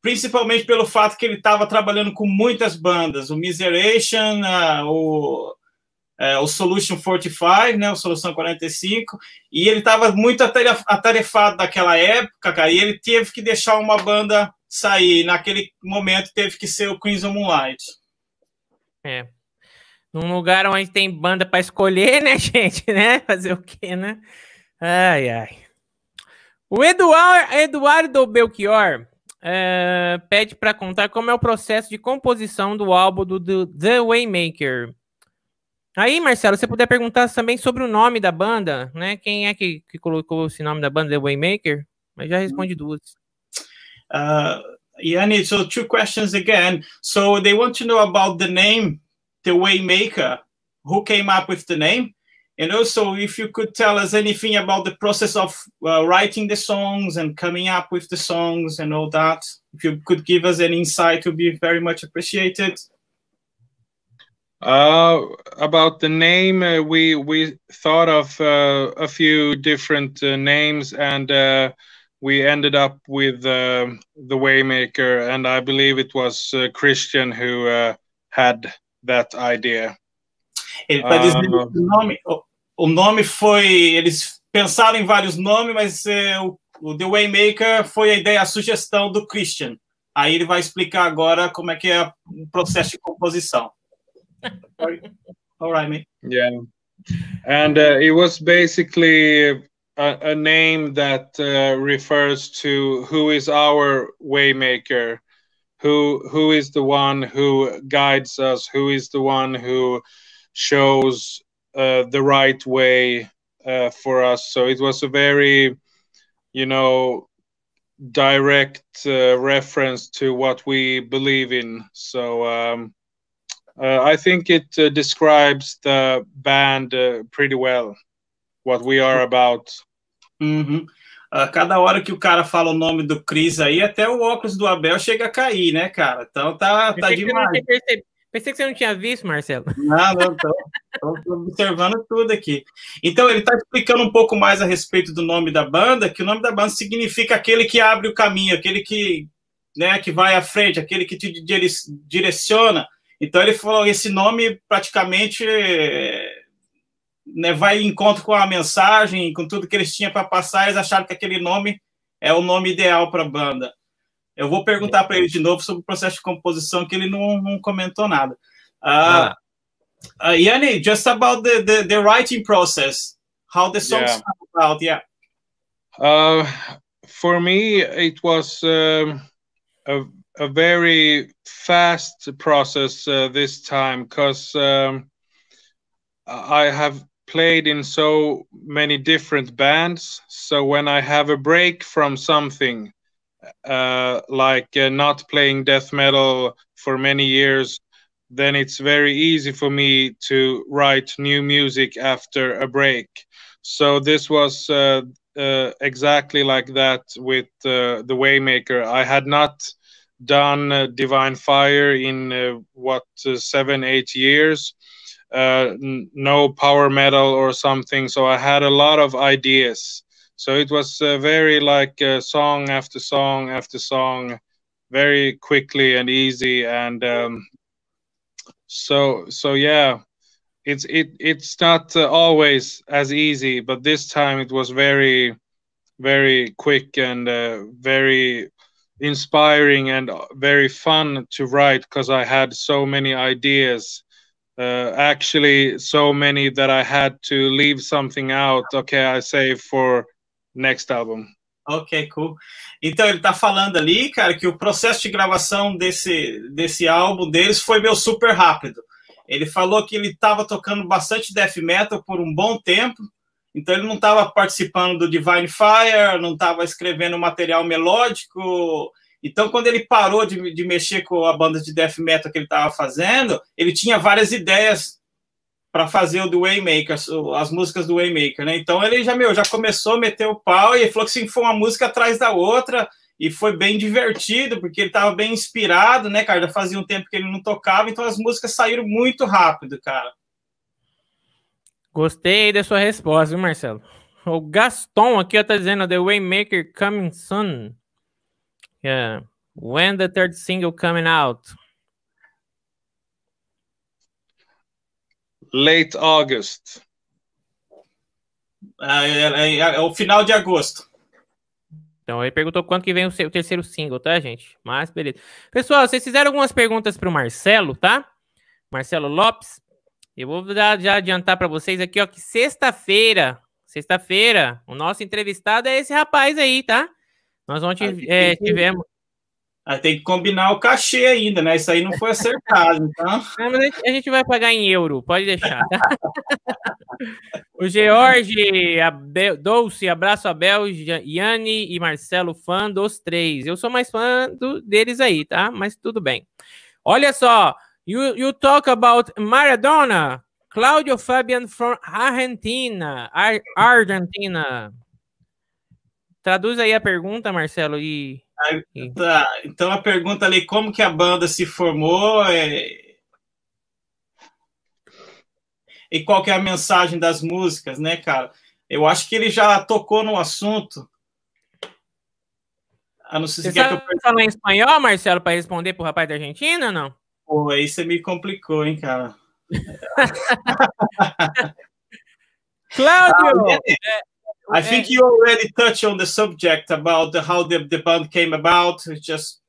principalmente pelo fato que ele estava trabalhando com muitas bandas, o Miseration, ah, o, é, o Solution 45, né, o Solução 45, e ele estava muito ataref- atarefado naquela época, cara, e ele teve que deixar uma banda sair. Naquele momento teve que ser o Crimson Moonlight. É. Num lugar onde tem banda para escolher, né, gente? Né? Fazer o quê, né? Ai, ai. O Eduardo, Eduardo Belchior é, pede para contar como é o processo de composição do álbum do, do The Waymaker. Aí, Marcelo, você puder perguntar também sobre o nome da banda, né? Quem é que, que colocou esse nome da banda, The Waymaker? Mas já responde duas. Uh, Yanni, so two questions again. So they want to know about the name, the Waymaker, who came up with the name, and also if you could tell us anything about the process of uh, writing the songs and coming up with the songs and all that. If you could give us an insight, it would be very much appreciated. Uh, about the name, uh, we we thought of uh, a few different uh, names, and uh, we ended up with the Waymaker, and I believe it was uh, Christian who uh, had that idea. Ah. dizendo que o nome, foi. Eles pensaram em vários nomes, mas eh, o, o The Waymaker foi a ideia, a sugestão do Christian. Aí ele vai explicar agora como é que é o processo de composição. All right, mate. Yeah, and uh, it was basically a, a name that uh, refers to who is our waymaker, who who is the one who guides us, who is the one who shows the right way uh, for us. So it was a very, you know, direct uh, reference to what we believe in. So. Um, uh, I think it uh, describes the band uh, pretty well, what we are about. Uhum. Ah, cada hora que o cara fala o nome do Chris aí, até o óculos do Abel chega a cair, né, cara? Então tá, tá Pensei que, você não demais. Pensei que você não tinha visto, Marcelo. Não, não, estou observando tudo aqui. Então, ele está explicando um pouco mais a respeito do nome da banda, que o nome da banda significa aquele que abre o caminho, aquele que, né, que vai à frente, aquele que te dire- direciona. Então, ele falou, esse nome praticamente é, né, vai em encontro com a mensagem, com tudo que eles tinham para passar, eles acharam que aquele nome é o nome ideal para a banda. Eu vou perguntar para ele de novo sobre o processo de composição, que ele não, não comentou nada. Ah, Uh, Yanni, just about the, the, the writing process, how the songs Yeah. come about. Yeah. Uh, for me, it was um, a, a very fast process uh, this time because um, I have played in so many different bands. So when I have a break from something, uh, like uh, not playing death metal for many years, then it's very easy for me to write new music after a break. So this was uh, uh, exactly like that with uh, the Waymaker. I had not done Divine Fire in what seven, eight years. No power metal or something. So I had a lot of ideas. So it was uh, very like uh, song after song after song, very quickly and easy and um, so so yeah. It's it it's not uh, always as easy but this time it was very very quick and uh, very inspiring and very fun to write because i had so many ideas. Uh, actually so many that i had to leave something out. Okay i save for next album Ok, cool. Então ele tá falando ali, cara, que o processo de gravação desse, desse álbum deles foi meu super rápido. Ele falou que ele estava tocando bastante death metal por um bom tempo, então ele não estava participando do Divine Fire, não estava escrevendo material melódico. Então, quando ele parou de, de mexer com a banda de death metal que ele estava fazendo, ele tinha várias ideias para fazer o do Waymaker, as músicas do Waymaker, né? Então ele já, meu, já começou a meter o pau e falou que assim, foi uma música atrás da outra e foi bem divertido, porque ele estava bem inspirado, né, cara? Já fazia um tempo que ele não tocava, então as músicas saíram muito rápido, cara. Gostei da sua resposta, viu, Marcelo? O Gaston aqui está dizendo The Waymaker coming soon. Yeah. When the third single coming out? Late August. É, é, é, é, o final de agosto. Então ele perguntou quando que vem o, seu, o terceiro single, tá, gente? Mas beleza. Pessoal, vocês fizeram algumas perguntas para o Marcelo, tá? Marcelo Lopes. Eu vou dar, já adiantar para vocês aqui, ó, que sexta-feira, sexta-feira, o nosso entrevistado é esse rapaz aí, tá? Nós ontem é, tivemos. Aí tem que combinar o cachê ainda, né? Isso aí não foi acertado, então. Não, mas a gente vai pagar em euro, pode deixar, tá? o George, a Dolce, abraço a Bel, Yanni e Marcelo, fã dos três. Eu sou mais fã do, deles aí, tá? Mas tudo bem. Olha só, you, you talk about Maradona, Claudio Fabian from Argentina, Ar Argentina. Traduz aí a pergunta, Marcelo, e tá. Então a pergunta ali, como que a banda se formou é... e qual que é a mensagem das músicas, né, cara? Eu acho que ele já tocou no assunto. A não ser se você quer que eu... falar em espanhol, Marcelo, para responder pro rapaz da Argentina ou não? Pô, aí você me complicou, hein, cara. Cláudio! Ah, é, I think you already touched on the subject about the, how the, the band came about. It's just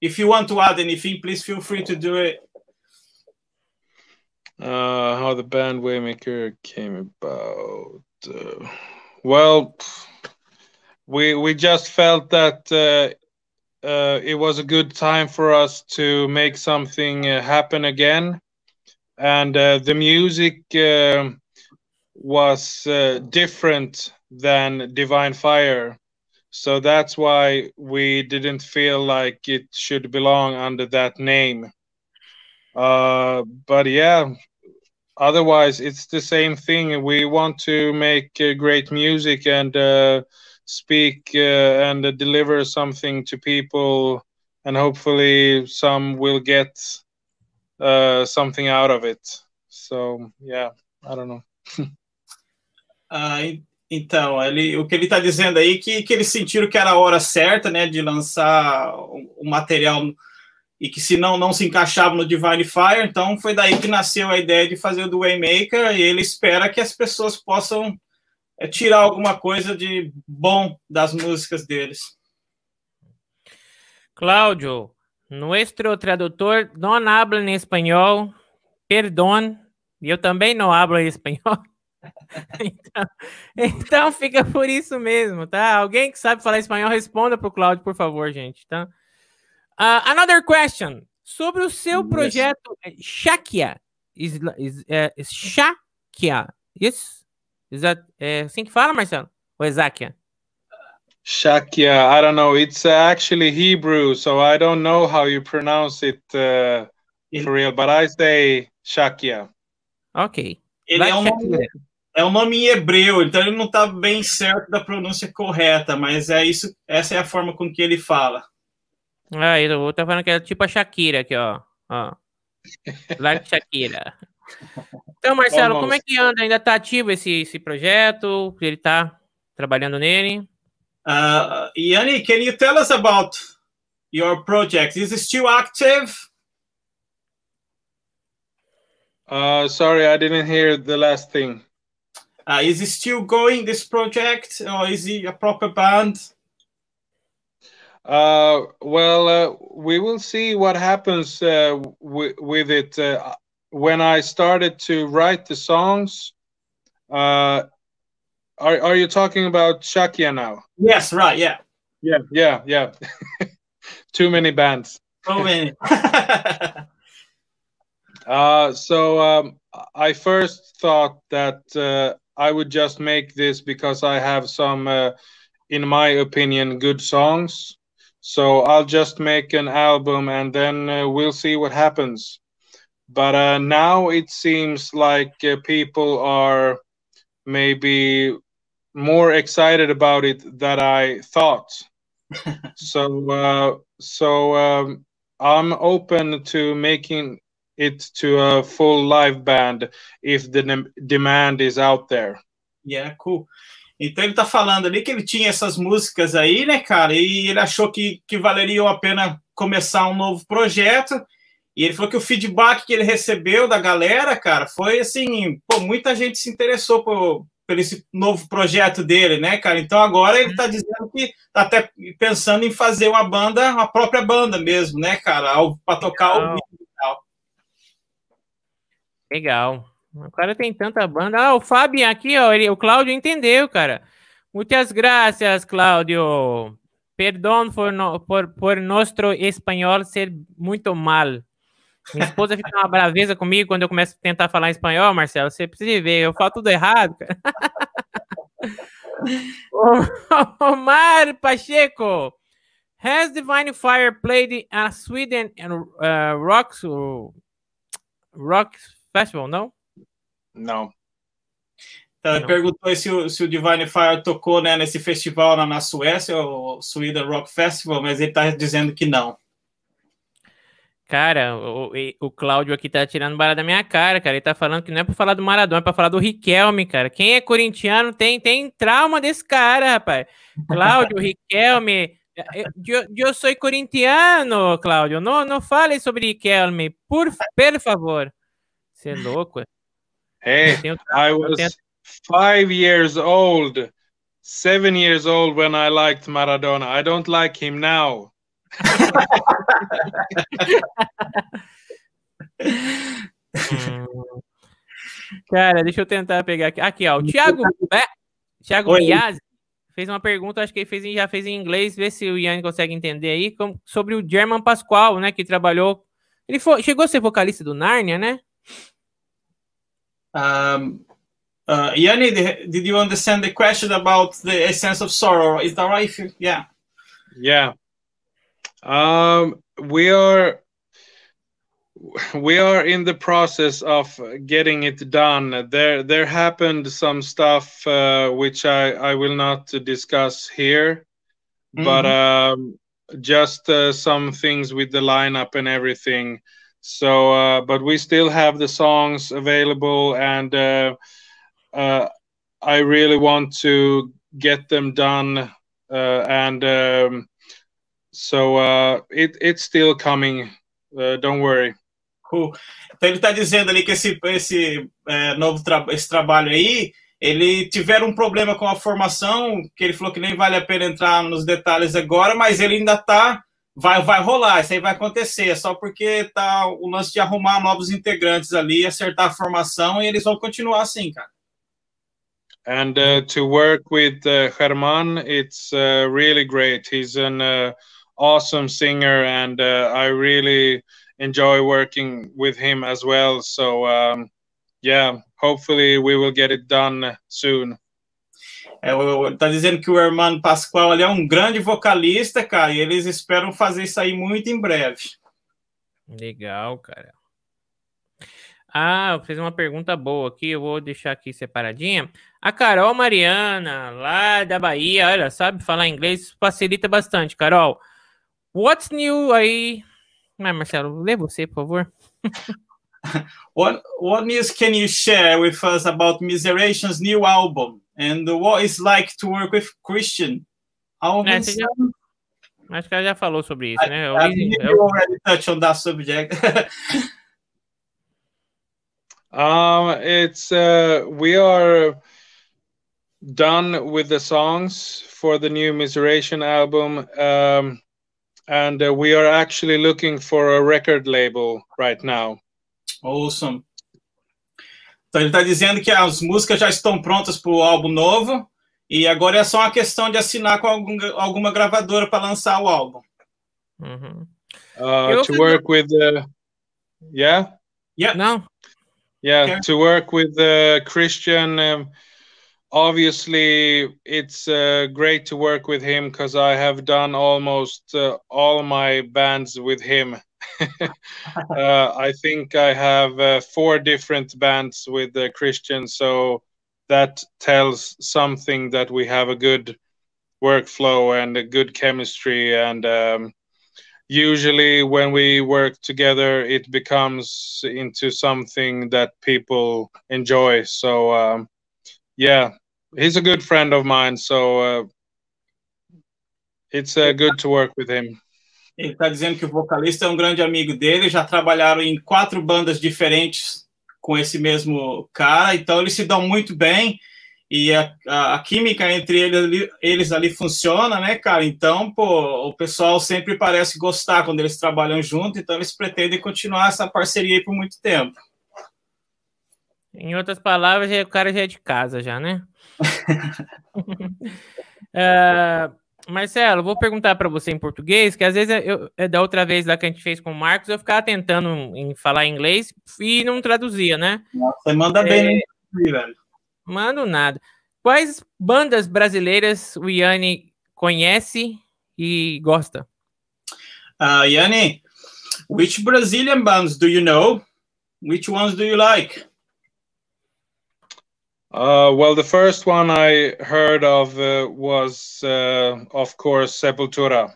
if you want to add anything, please feel free to do it. Uh, how the band Waymaker came about. Uh, well, we we just felt that uh, uh, it was a good time for us to make something uh, happen again, and uh, the music. Was uh, different than Divine Fire. So that's why we didn't feel like it should belong under that name. Uh, but yeah, otherwise, it's the same thing. We want to make uh, great music and uh, speak uh, and deliver something to people, and hopefully, some will get uh, something out of it. So, yeah, I don't know. Ah, então, ele, o que ele está dizendo aí é que, que eles sentiram que era a hora certa, né, de lançar o, o material e que se não não se encaixava no Divine Fire, então foi daí que nasceu a ideia de fazer o do Waymaker e ele espera que as pessoas possam é, tirar alguma coisa de bom das músicas deles. Cláudio, nuestro tradutor não habla em espanhol, perdão, eu também não hablo em espanhol. então, então, fica por isso mesmo, tá? Alguém que sabe falar espanhol, responda para o Claudio, por favor, gente, tá? Uh, another question. Sobre o seu projeto Shakia. Is, is, uh, is Shakia. Yes? Is that, é assim que fala, Marcelo? Ou é Zakia? Shakia, I don't know. It's uh, actually Hebrew, so I don't know how you pronounce it uh, for real, but I say Shakia. Ok. Ele é um, nome, é um nome em hebreu, então ele não está bem certo da pronúncia correta, mas é isso, essa é a forma com que ele fala. Ah, eu tô falando que é tipo a Shakira aqui, ó. ó. Like Shakira. Então, Marcelo, Vamos. como é que anda? Ainda está ativo esse, esse projeto? Ele está trabalhando nele? Uh, Yanni, can you tell us about your project? Is it still active? Uh, sorry, I didn't hear the last thing. Uh, is it still going this project, or is it a proper band? Uh, well, uh, we will see what happens uh, with it. Uh, when I started to write the songs, uh, are are you talking about Shakya now? Yes, right. Yeah. Yeah, yeah, yeah. Too many bands. Too many. uh, so um, I first thought that uh, I would just make this because I have some, uh, in my opinion, good songs. So I'll just make an album and then uh, we'll see what happens. But uh, now it seems like uh, people are maybe more excited about it than I thought. so uh, so um, I'm open to making it to a full live band if the demand is out there. Yeah, cool. Então ele tá falando ali que ele tinha essas músicas aí, né, cara? E ele achou que, que valeria a pena começar um novo projeto. E ele falou que o feedback que ele recebeu da galera, cara, foi assim, pô, muita gente se interessou por, por esse novo projeto dele, né, cara? Então agora ele tá dizendo que tá até pensando em fazer uma banda, uma própria banda mesmo, né, cara? Para tocar ao vivo. Legal. O cara tem tanta banda. Ah, o Fábio aqui, ó, ele, o Cláudio entendeu, cara. Muitas graças, Cláudio. Perdão por, no, por, por nosso espanhol ser muito mal. Minha esposa fica uma braveza comigo quando eu começo a tentar falar espanhol, Marcelo. Você precisa ver, eu falo tudo errado, cara. Omar Pacheco. Has Divine Fire played a Sweden and uh, Rocks, uh, Rock Festival, não? Não. Então, ele perguntou se o, se o Divine Fire tocou né, nesse festival na, na Suécia, o Sweden Rock Festival, mas ele está dizendo que não. Cara, o, o Cláudio aqui tá tirando bala da minha cara, cara. Ele tá falando que não é pra falar do Maradona, é pra falar do Riquelme, cara. Quem é corintiano tem, tem trauma desse cara, rapaz. Cláudio, Riquelme. Eu, eu sou corintiano, Cláudio. Não, não fale sobre Riquelme, por, por favor. Você é louco. Hey, I was five years old, seven years old when I liked Maradona. I don't like him now. Cara, deixa eu tentar pegar aqui. Aqui, ó. O Thiago, é, Thiago Biasi fez uma pergunta, acho que ele fez, já fez em inglês, vê se o Ian consegue entender aí, com, sobre o German Pascoal, né, que trabalhou. Ele foi, chegou a ser vocalista do Narnia, né? Um, uh, Yanni, did you understand the question about the essence of sorrow? Is that right? Yeah. Yeah. Um, we are we are in the process of getting it done. There there happened some stuff uh, which I I will not discuss here, mm -hmm. but um, just uh, some things with the lineup and everything. So, uh, but we still have the songs available, and uh, uh, I really want to get them done. Uh, and um, so uh, it, it's still coming. Uh, don't worry. Cool. Então ele está dizendo ali que esse, esse é, novo tra esse trabalho aí, ele tiveram um problema com a formação, que ele falou que nem vale a pena entrar nos detalhes agora, mas ele ainda está vai, vai rolar, isso aí vai acontecer, só porque tá o lance de arrumar novos integrantes ali, acertar a formação e eles vão continuar assim, cara. And uh, to work with uh, Herman, it's uh, really great. He's an uh, awesome singer, and uh, I really enjoy working with him as well. So, um, yeah, hopefully we will get it done soon. É, tá dizendo que o Hermano Pascoal ali é um grande vocalista, cara, e eles esperam fazer isso aí muito em breve. Legal, cara. Ah, fez uma pergunta boa aqui, eu vou deixar aqui separadinha. A Carol Mariana, lá da Bahia, olha, sabe falar inglês, facilita bastante. Carol, what's new aí? Mas, Marcelo, lê você, por favor. what, what news can you share with us about Miseration's new album? And what it's like to work with Christian. É, você, já, Acho que ela já falou sobre isso, né? I, I you already touched on that subject. um, it's uh, we are done with the songs for the new Miseration album, um, and uh, we are actually looking for a record label right now. Awesome. Então ele está dizendo que as músicas já estão prontas para o álbum novo e agora é só uma questão de assinar com algum, alguma gravadora para lançar o álbum. Uhum. Uh, to work with, uh, yeah, yeah, no, yeah, okay. to work with the Christian. Um, obviously, it's uh, great to work with him because I have done almost uh, all my bands with him. uh, I think I have uh, four different bands with Christian, so that tells something that we have a good workflow and a good chemistry. And um, usually, when we work together, it becomes into something that people enjoy. So, um, yeah, he's a good friend of mine. So, uh, it's uh, good to work with him. Ele está dizendo que o vocalista é um grande amigo dele, já trabalharam em quatro bandas diferentes com esse mesmo cara, então eles se dão muito bem e a, a, a química entre eles ali, eles ali funciona, né, cara? Então, pô, o pessoal sempre parece gostar quando eles trabalham junto, então eles pretendem continuar essa parceria aí por muito tempo. Em outras palavras, o cara já é de casa, já, né? uh, Marcelo, vou perguntar para você em português, que às vezes eu, é da outra vez lá que a gente fez com o Marcos, eu ficava tentando em falar inglês e não traduzia, né? Você manda bem, é... velho. Mando nada. Quais bandas brasileiras o Yanni conhece e gosta? Uh, Yanni, which Brazilian bands do you know? Which ones do you like? Uh, well, the first one I heard of uh, was, uh, of course, Sepultura.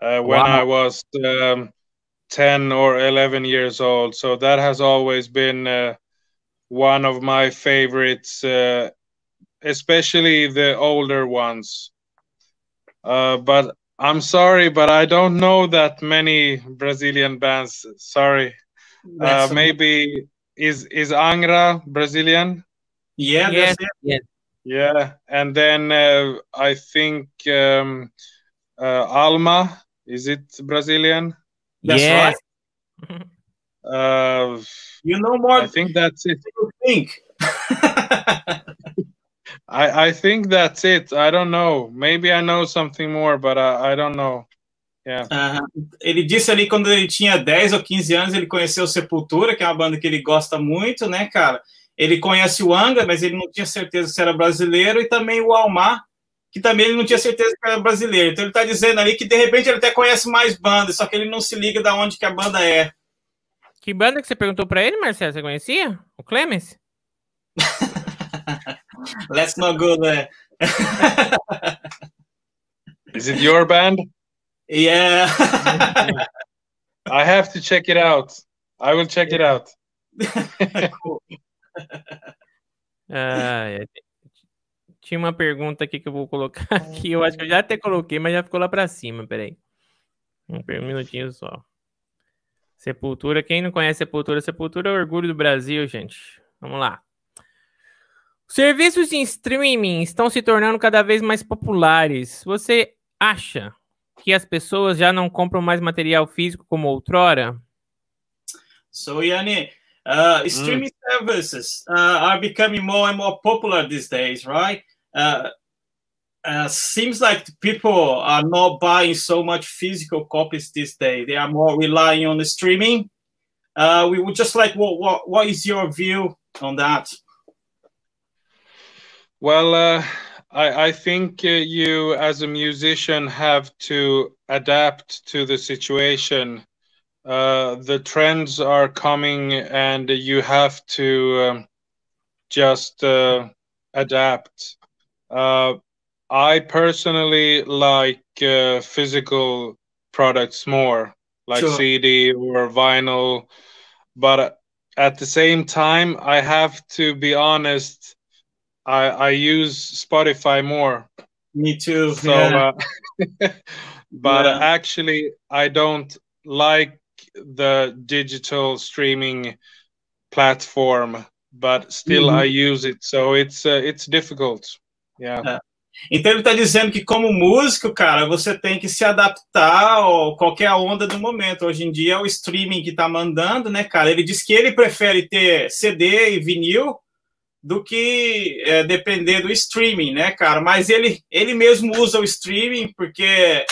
Uh, when wow. I was um, 10 or 11 years old. So that has always been uh, one of my favorites, uh, especially the older ones. but I'm sorry, but I don't know that many Brazilian bands. Sorry. maybe is is Angra Brazilian? Yeah, yeah, yeah. Yeah, and then uh, I think um, uh, Alma is it Brazilian? That's yes. right. uh, you know more. I think that's it. You think? I I think that's it. I don't know. Maybe I know something more, but I, I don't know. Yeah. Uh, ele disse ali quando ele tinha 10 ou 15 anos, ele conheceu Sepultura, que é uma banda que ele gosta muito, né, cara? Ele conhece o Anga, mas ele não tinha certeza se era brasileiro, e também o Almar, que também ele não tinha certeza que era brasileiro. Então ele está dizendo ali que de repente ele até conhece mais bandas, só que ele não se liga da onde que a banda é. Que banda que você perguntou para ele, Marcelo? Você conhecia? O Clemens? Let's not go there. Is it your band? Yeah. I have to check it out. I will check it out. cool ah, é. Tinha uma pergunta aqui que eu vou colocar aqui. Eu acho que eu já até coloquei, mas já ficou lá para cima. Peraí. Um, minutinho só. Sepultura. Quem não conhece Sepultura? Sepultura é o orgulho do Brasil, gente. Vamos lá. Serviços de streaming estão se tornando cada vez mais populares. Você acha que as pessoas já não compram mais material físico como outrora? So, Yanni, Uh, streaming mm. services uh, are becoming more and more popular these days, right? Uh, uh, seems like people are not buying so much physical copies these days. They are more relying on the streaming. Uh, we would just like what what what is your view on that? Well, uh, I I think uh, you as a musician have to adapt to the situation uh, the trends are coming and you have to um, just uh, adapt. Uh, I personally like uh, physical products more, like sure. CD or vinyl, but at the same time, I have to be honest. I I use Spotify more. Me too. So yeah. Uh, but yeah. actually I don't like the digital streaming platform, but still mm -hmm. I use it, so it's uh, it's difficult. Yeah. É. Então ele está dizendo que como músico, cara, você tem que se adaptar a qualquer onda do momento. Hoje em dia é o streaming que está mandando, né, cara? Ele diz que ele prefere ter CD e vinil do que é, depender do streaming, né, cara? Mas ele, ele mesmo usa o streaming porque,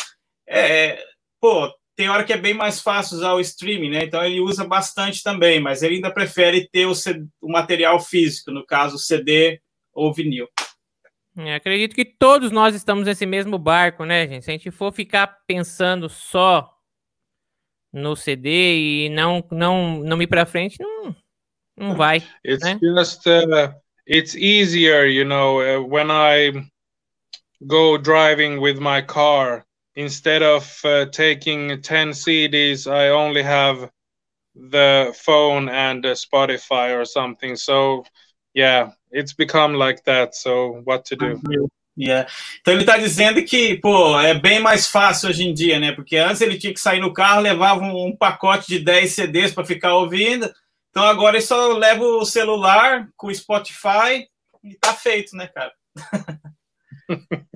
é, pô, tem hora que é bem mais fácil usar o streaming, né? Então ele usa bastante também, mas ele ainda prefere ter o, o material físico, no caso CD ou vinil. É, acredito que todos nós estamos nesse mesmo barco, né, gente? Se a gente for ficar pensando só no CD e não não não ir para frente, não não vai. It's né? just uh, it's easier, you know, uh, when I go driving with my car instead of uh, taking 10 CDs, I only have the phone and uh, Spotify or something. So, yeah, it's become like that. So, what to do? Yeah. Então ele está dizendo que, pô, é bem mais fácil hoje em dia, né? Porque antes ele tinha que sair no carro, levava um, pacote de 10 CDs para ficar ouvindo. Então agora ele só leva o celular com o Spotify e tá feito, né, cara?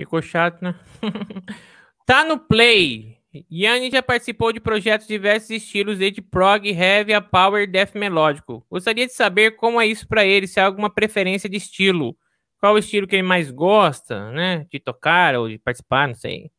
Ficou chato, né? tá no Play. Yanni já participou de projetos de diversos estilos, desde prog, heavy a power death melódico. Gostaria de saber como é isso para ele, se há alguma preferência de estilo. Qual o estilo que ele mais gosta, né, de tocar ou de participar, não sei.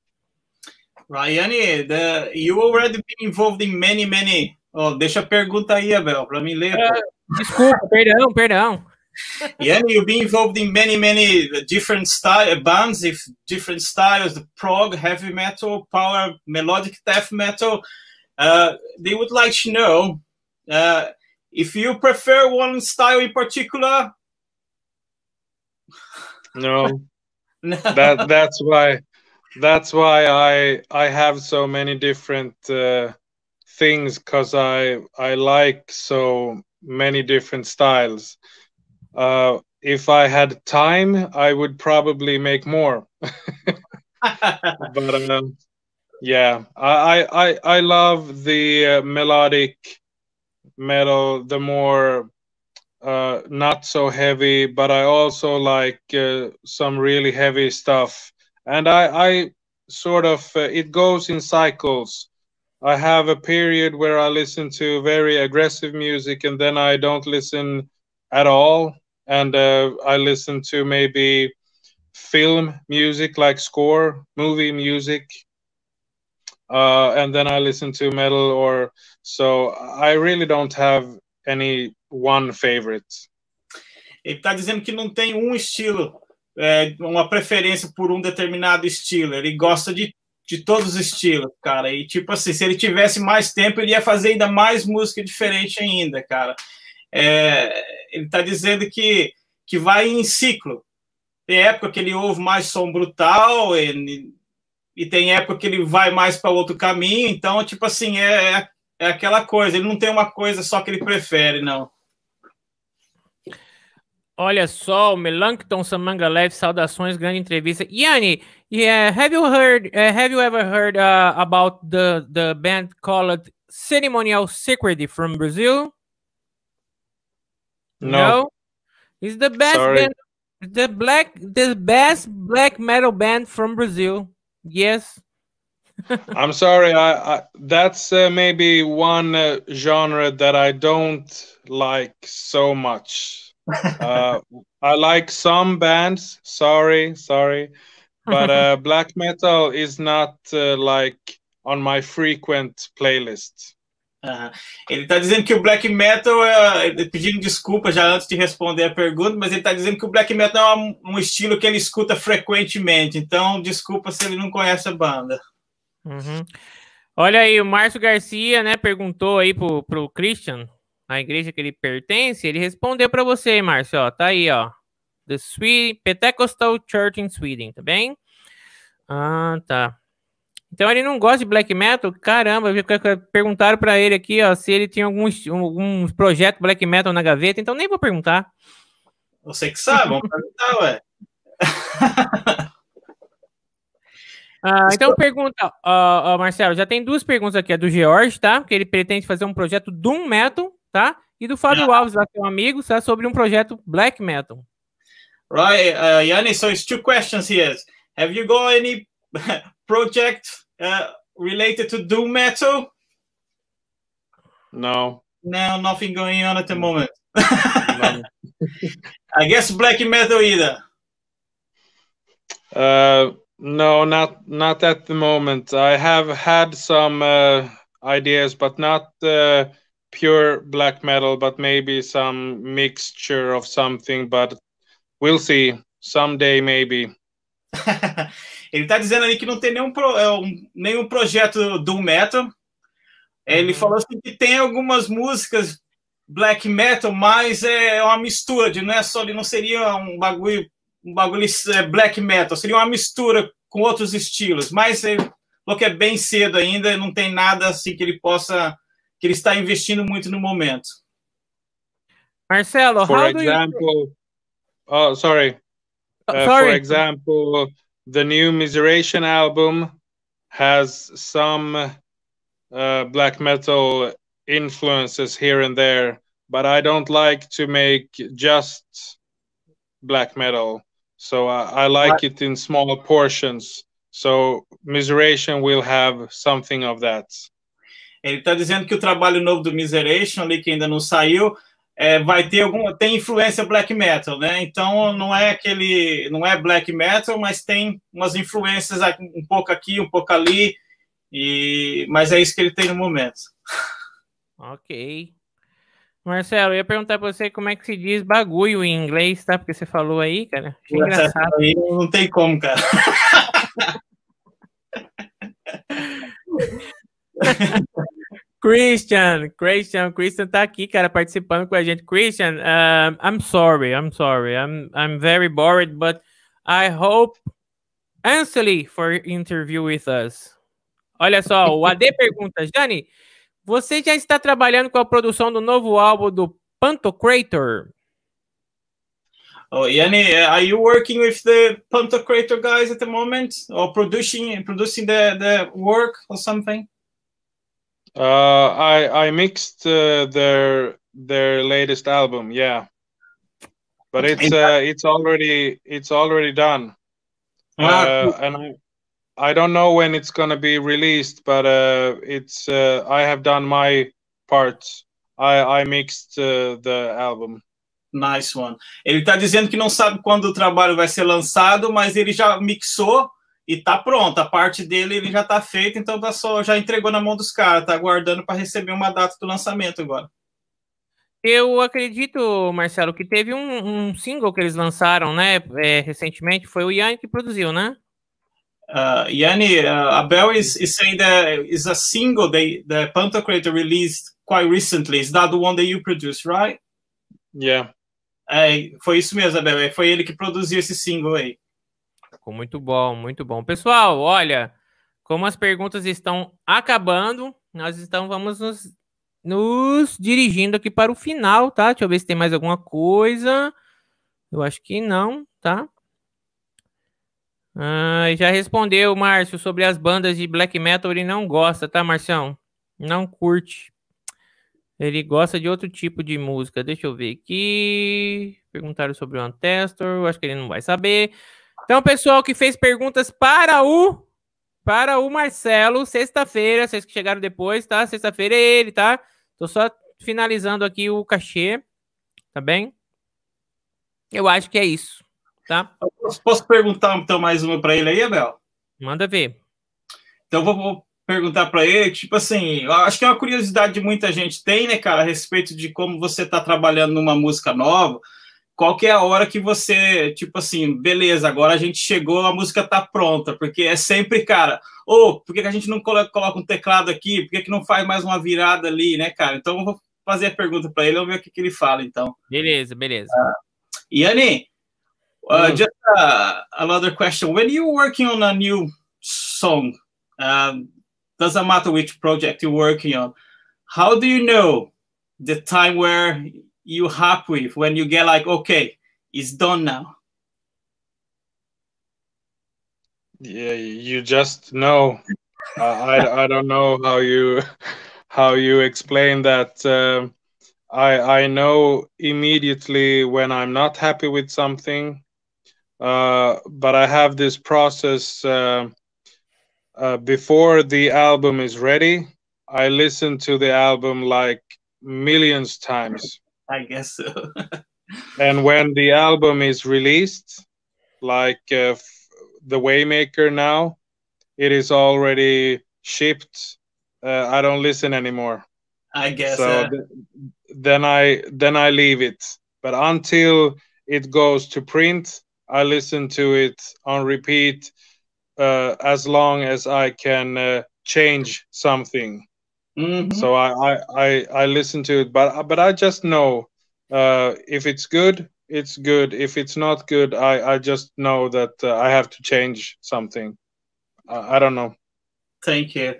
Ryan, the, you already been involved in many, many Oh, deixa a pergunta aí, Abel, para mim ler. Uh, desculpa, perdão, perdão. yeah, you've been involved in many, many different style bands, if different styles, the prog, heavy metal, power, melodic death metal. Uh, they would like to know uh, if you prefer one style in particular. No, no. that that's why that's why I I have so many different. Uh, things because I I like so many different styles. Uh, if I had time, I would probably make more. but um, yeah, I, I I love the uh, melodic metal, the more uh, not so heavy, but I also like uh, some really heavy stuff. And I I sort of uh, it goes in cycles. I have a period where I listen to very aggressive music and then I don't listen at all. And uh, I listen to maybe film music like score, movie music. Uh, and then I listen to metal or so I really don't have any one favorite. Ele está dizendo que não tem um estilo, é, uma preferência por um determinado estilo. Ele gosta de de todos os estilos, cara. E tipo assim, se ele tivesse mais tempo, ele ia fazer ainda mais música diferente ainda, cara. É, ele tá dizendo que, que vai em ciclo. Tem época que ele ouve mais som brutal, e, tem época que ele vai mais para outro caminho. Então, tipo assim, é, é aquela coisa. Ele não tem uma coisa só que ele prefere, não. Olha só, o Melancton Samanga Leve, saudações, grande entrevista. Yanni, yeah, have you heard, uh, have you ever heard uh, about the, the band called Ceremonial Security from Brazil? No. no? It's the best Sorry. band, the black, the best black metal band from Brazil. Yes. I'm sorry. I, I that's uh, maybe one uh, genre that I don't like so much uh, I like some bands. Sorry, sorry, but uh, black metal is not uh, like on my frequent playlist. Uhum. Ele está dizendo que o black metal é, pedindo desculpa já antes de responder a pergunta, mas ele está dizendo que o black metal é um, estilo que ele escuta frequentemente. Então, desculpa se ele não conhece a banda. Uhum. Olha aí, o Márcio Garcia, né, perguntou aí pro, pro Christian a igreja que ele pertence, ele respondeu para você, Márcio, ó, tá aí, ó. The Sweden, Pentecostal Church in Sweden, tá bem? Ah, tá. Então ele não gosta de black metal? Caramba, perguntaram para ele aqui, ó, se ele tinha algum, algum projeto black metal na gaveta, então nem vou perguntar. Você que sabe, vamos perguntar, ué. Ah, então pergunta, uh, uh, Marcelo, já tem duas perguntas aqui, a do George, tá? Que ele pretende fazer um projeto Doom Metal, tá? E do Fábio yeah. Alves, lá que é um amigo, tá? Sobre um projeto Black Metal. Right, uh, Yanni, so it's two questions here. Have you got any project uh, related to Doom Metal? No. No, nothing going on at the moment. I guess Black Metal either. Uh, no, not not at the moment. I have had some uh, ideas, but not uh, pure black metal, but maybe some mixture of something. But we'll see. Someday, maybe. Ele está dizendo ali que não tem nenhum, pro, é, nenhum projeto do metal. Ele uhum. falou assim que tem algumas músicas black metal, mas é uma mistura de não é só, não seria um bagulho um bagulho é, black metal, seria uma mistura com outros estilos, mas ele falou que é bem cedo ainda, não tem nada assim que ele possa, que ele está investindo muito no momento. Marcelo, for example, you... oh sorry, uh. For example, the new Miseration album has some uh, black metal influences here and there, but I don't like to make just black metal. So uh, I like it in small portions. So Miseration will have something of that. Ele está dizendo que o trabalho novo do Miseration, ali que ainda não saiu, é, vai ter alguma tem influência black metal, né? Então não é aquele, não é black metal, mas tem umas influências um pouco aqui, um pouco ali, e mas é isso que ele tem no momento. Ok. Marcelo, eu ia perguntar pra você como é que se diz bagulho em inglês, tá? Porque você falou aí, cara. Achei engraçado. Aí não tem como, cara. Christian, Christian, Christian tá aqui, cara, participando com a gente. Christian, um, I'm sorry, I'm sorry, I'm I'm very bored, but I hope Ansley for interview with us. Olha só, o AD pergunta, Jani, você já está trabalhando com a produção do novo álbum do Pantocrator? Oh, Yanni, are you working with the Pantocrator guys at the moment, or producing producing the the work or something? Uh, I I mixed uh, their their latest album, yeah, but it's uh, it's already it's already done, ah, uh, and I I don't know when it's gonna be released, but uh, it's uh, I have done my part. I I mixed uh, the album. Nice one. Ele está dizendo que não sabe quando o trabalho vai ser lançado, mas ele já mixou e tá pronto. A parte dele ele já tá feita, então tá só já entregou na mão dos caras, tá aguardando para receber uma data do lançamento agora. Eu acredito, Marcelo, que teve um, um single que eles lançaram, né, é, recentemente, foi o Ian que produziu, né? uh, Yanni, uh, Abel is, is saying that is a single they the Pantocrator released quite recently. Is that the one that you produced, right? Yeah. É, foi isso mesmo, Abel. É, foi ele que produziu esse single aí. Ficou muito bom, muito bom. Pessoal, olha, como as perguntas estão acabando, nós estamos vamos nos, nos dirigindo aqui para o final, tá? Deixa eu ver se tem mais alguma coisa. Eu acho que não, tá? Ah, já respondeu, Márcio, sobre as bandas de black metal. Ele não gosta, tá, Marcião? Não curte. Ele gosta de outro tipo de música. Deixa eu ver aqui. Perguntaram sobre o Antestor. Acho que ele não vai saber. Então, pessoal que fez perguntas para o para o Marcelo, sexta-feira, vocês que chegaram depois, tá? Sexta-feira é ele, tá? Tô só finalizando aqui o cachê, tá bem? Eu acho que é isso. Tá? Posso, posso perguntar então mais uma para ele aí, Abel? Manda ver. Então vou, vou perguntar para ele, tipo assim, acho que é uma curiosidade de muita gente tem, né, cara, a respeito de como você está trabalhando numa música nova. Qual que é a hora que você, tipo assim, beleza, agora a gente chegou, a música tá pronta, porque é sempre, cara, ou oh, por que, que a gente não coloca, um teclado aqui? Por que, que não faz mais uma virada ali, né, cara? Então eu vou fazer a pergunta para ele, vamos ver o que, que ele fala, então. Beleza, beleza. Uh, Yanni, Uh, mm. Just uh, another question: When you're working on a new song, um, doesn't matter which project you're working on, how do you know the time where you happy with when you get like, okay, it's done now? Yeah, you just know. uh, I I don't know how you how you explain that. Uh, I I know immediately when I'm not happy with something, uh, but I have this process uh, uh, before the album is ready. I listen to the album like millions times. I guess so. and when the album is released, like uh, the Waymaker now, it is already shipped. Uh, I don't listen anymore. I guess. So uh, th- then I then I leave it. But until it goes to print, I listen to it on repeat uh, as long as I can uh, change something. Mhm. So I, I I listen to it, but but I just know uh, if it's good, it's good. If it's not good, I I just know that uh, I have to change something. I, I don't know. Thank you.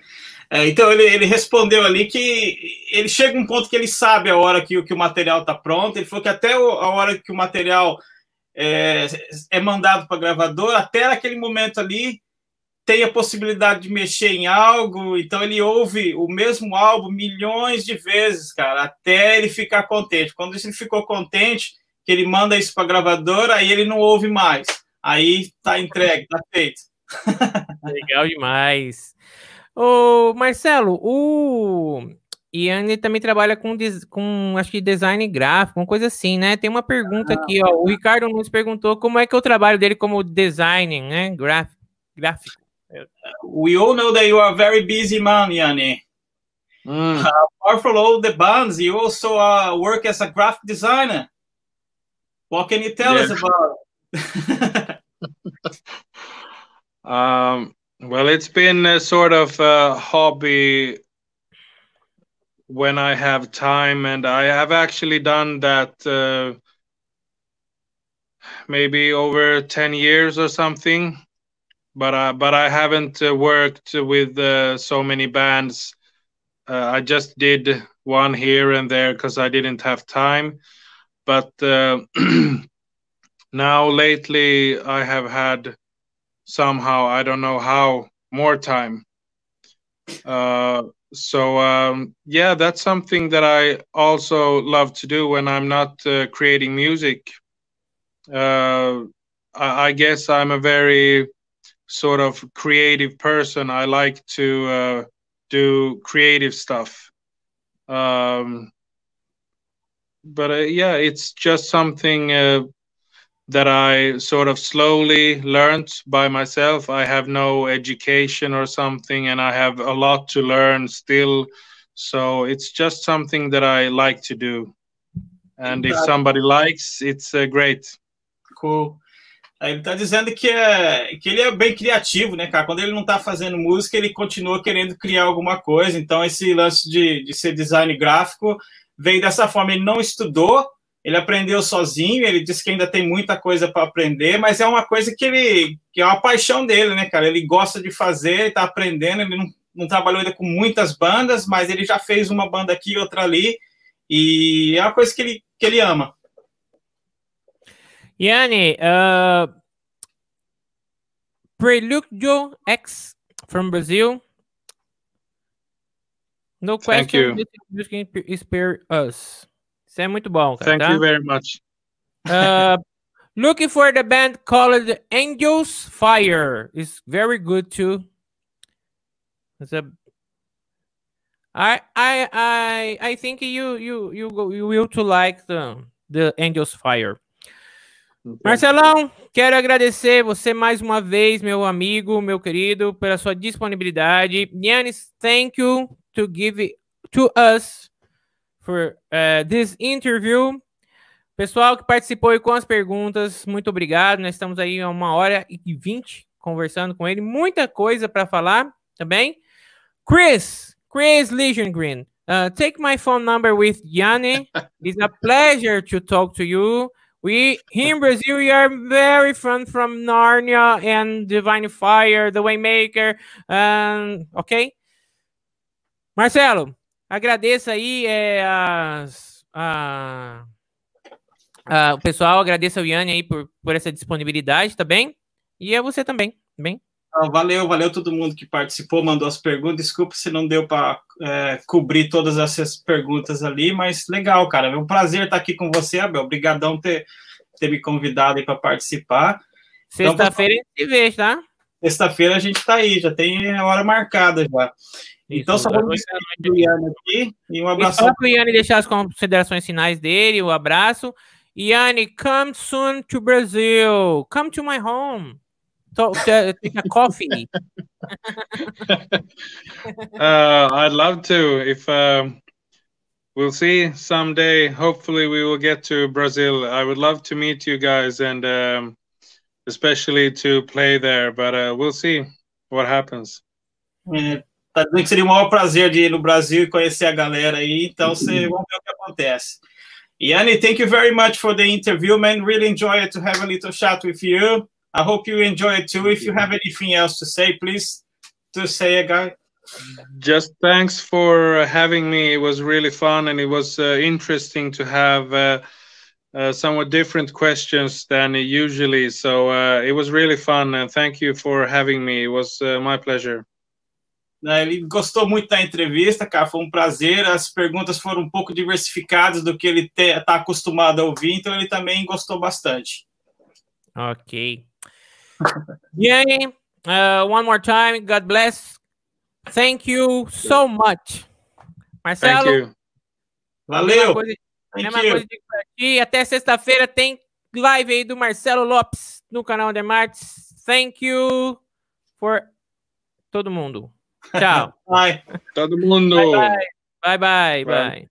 É, então ele, ele respondeu ali que ele chega um ponto que ele sabe a hora que, o- que o material está pronto. Ele falou que até o- a hora que o material é, é mandado para a gravadora, até aquele momento ali tem a possibilidade de mexer em algo. Então ele ouve o mesmo álbum milhões de vezes, cara, até ele ficar contente. Quando ele ficou contente, que ele manda isso para a gravadora, aí ele não ouve mais. Aí tá entregue, tá feito. Legal demais. Ô, Marcelo, o Ian ele também trabalha com, com, acho que design gráfico, uma coisa assim, né? Tem uma pergunta aqui, ó. O Ricardo nos perguntou como é que é o trabalho dele como designer, né? Graf, gráfico. We all know that you are a very busy man, Yanni. Mm. Apart from all the bands, you also uh, work as a graphic designer. What can you tell us about? Um, well, it's been a sort of a hobby when I have time, and I have actually done that uh, maybe over 10 years or something. But uh, but I haven't uh, worked with uh, so many bands. I just did one here and there because I didn't have time. But now lately, I have had somehow I don't know how more time. Uh, so um, yeah, that's something that I also love to do when I'm not uh, creating music. Uh, I, I guess I'm a very sort of creative person. I like to uh, do creative stuff. Um, but uh, yeah, it's just something uh, that I sort of slowly learned by myself. I have no education or something, and I have a lot to learn still. So it's just something that I like to do. And if somebody likes, it's uh, great. Cool. Ele tá dizendo que, é, que ele é bem criativo, né, cara? Quando ele não tá fazendo música, ele continua querendo criar alguma coisa. Então, esse lance de, de ser design gráfico veio dessa forma. Ele não estudou, ele aprendeu sozinho. Ele disse que ainda tem muita coisa para aprender, mas é uma coisa que ele que é uma paixão dele, né, cara? Ele gosta de fazer, ele tá aprendendo. Ele não, não trabalhou ainda com muitas bandas, mas ele já fez uma banda aqui, outra ali. E é uma coisa que ele, que ele ama. Yanni, uh, Preludio X from Brazil. No question. Thank you. this can inspire us. Isso é muito bom, cara. Thank tá? you very much. Uh, looking for the band called Angels Fire is very good too. It's a I I I I think you you you go you will to like the the Angels Fire. Marcelão, quero agradecer você mais uma vez, meu amigo, meu querido, pela sua disponibilidade. Yannis, thank you to give to us for uh, this interview. Pessoal que participou aí com as perguntas, muito obrigado. Nós estamos aí a uma hora e vinte conversando com ele. Muita coisa para falar também. Chris, Chris Legion Green, uh, take my phone number with Yanni. It's a pleasure to talk to you. We here in Brazil, we are very fun from Narnia and Divine Fire, The Waymaker. Um, ok? Marcelo, agradeça aí é, as, a, a- o pessoal, agradeça ao Yanni aí por, por essa disponibilidade, tá bem? E a você também, tá bem? Valeu, valeu todo mundo que participou, mandou as perguntas. Desculpa se não deu para é, cobrir todas essas perguntas ali, mas legal, cara. É um prazer estar aqui com você, Abel. Obrigadão ter, ter me convidado para participar. Sexta-feira então, a gente vê, tá? Sexta-feira a gente está aí, já tem a hora marcada já. Então, Isso, só vamos do Ian aqui e um abraço. Só para o Ian deixar as considerações finais dele, o um abraço. Yanni, come soon to Brazil. Come to my home. So, uh, take a coffee. uh, I'd love to. If um, we'll see someday, hopefully we will get to Brazil. I would love to meet you guys and um, especially to play there. But uh, we'll see what happens. É, tá dizendo que seria o maior prazer de ir no Brasil e conhecer a galera aí. Então, você vamos ver o que acontece. Yanni, thank you very much for the interview, man. Really enjoy it to have a little chat with you. I hope you enjoy it too. If you have anything else to say, please to say it, guy. Just thanks for having me. It was really fun and it was uh, interesting to have uh, uh, somewhat different questions than usually. So uh, it was really fun and thank you for having me. It was uh, my pleasure. Né, ele gostou muito da entrevista, cara, foi um prazer. As perguntas foram um pouco diversificadas do que ele está acostumado a ouvir, então ele também gostou bastante. Ok. Yay, uh, one more time, God bless. Thank you so much. Marcelo. Thank you. Valeu. Coisa, coisa de Até sexta-feira tem live aí do Marcelo Lopes no canal Undermarts. Thank you for todo mundo. Tchau. Bye. Todo mundo. Bye, bye. Bye, bye. bye.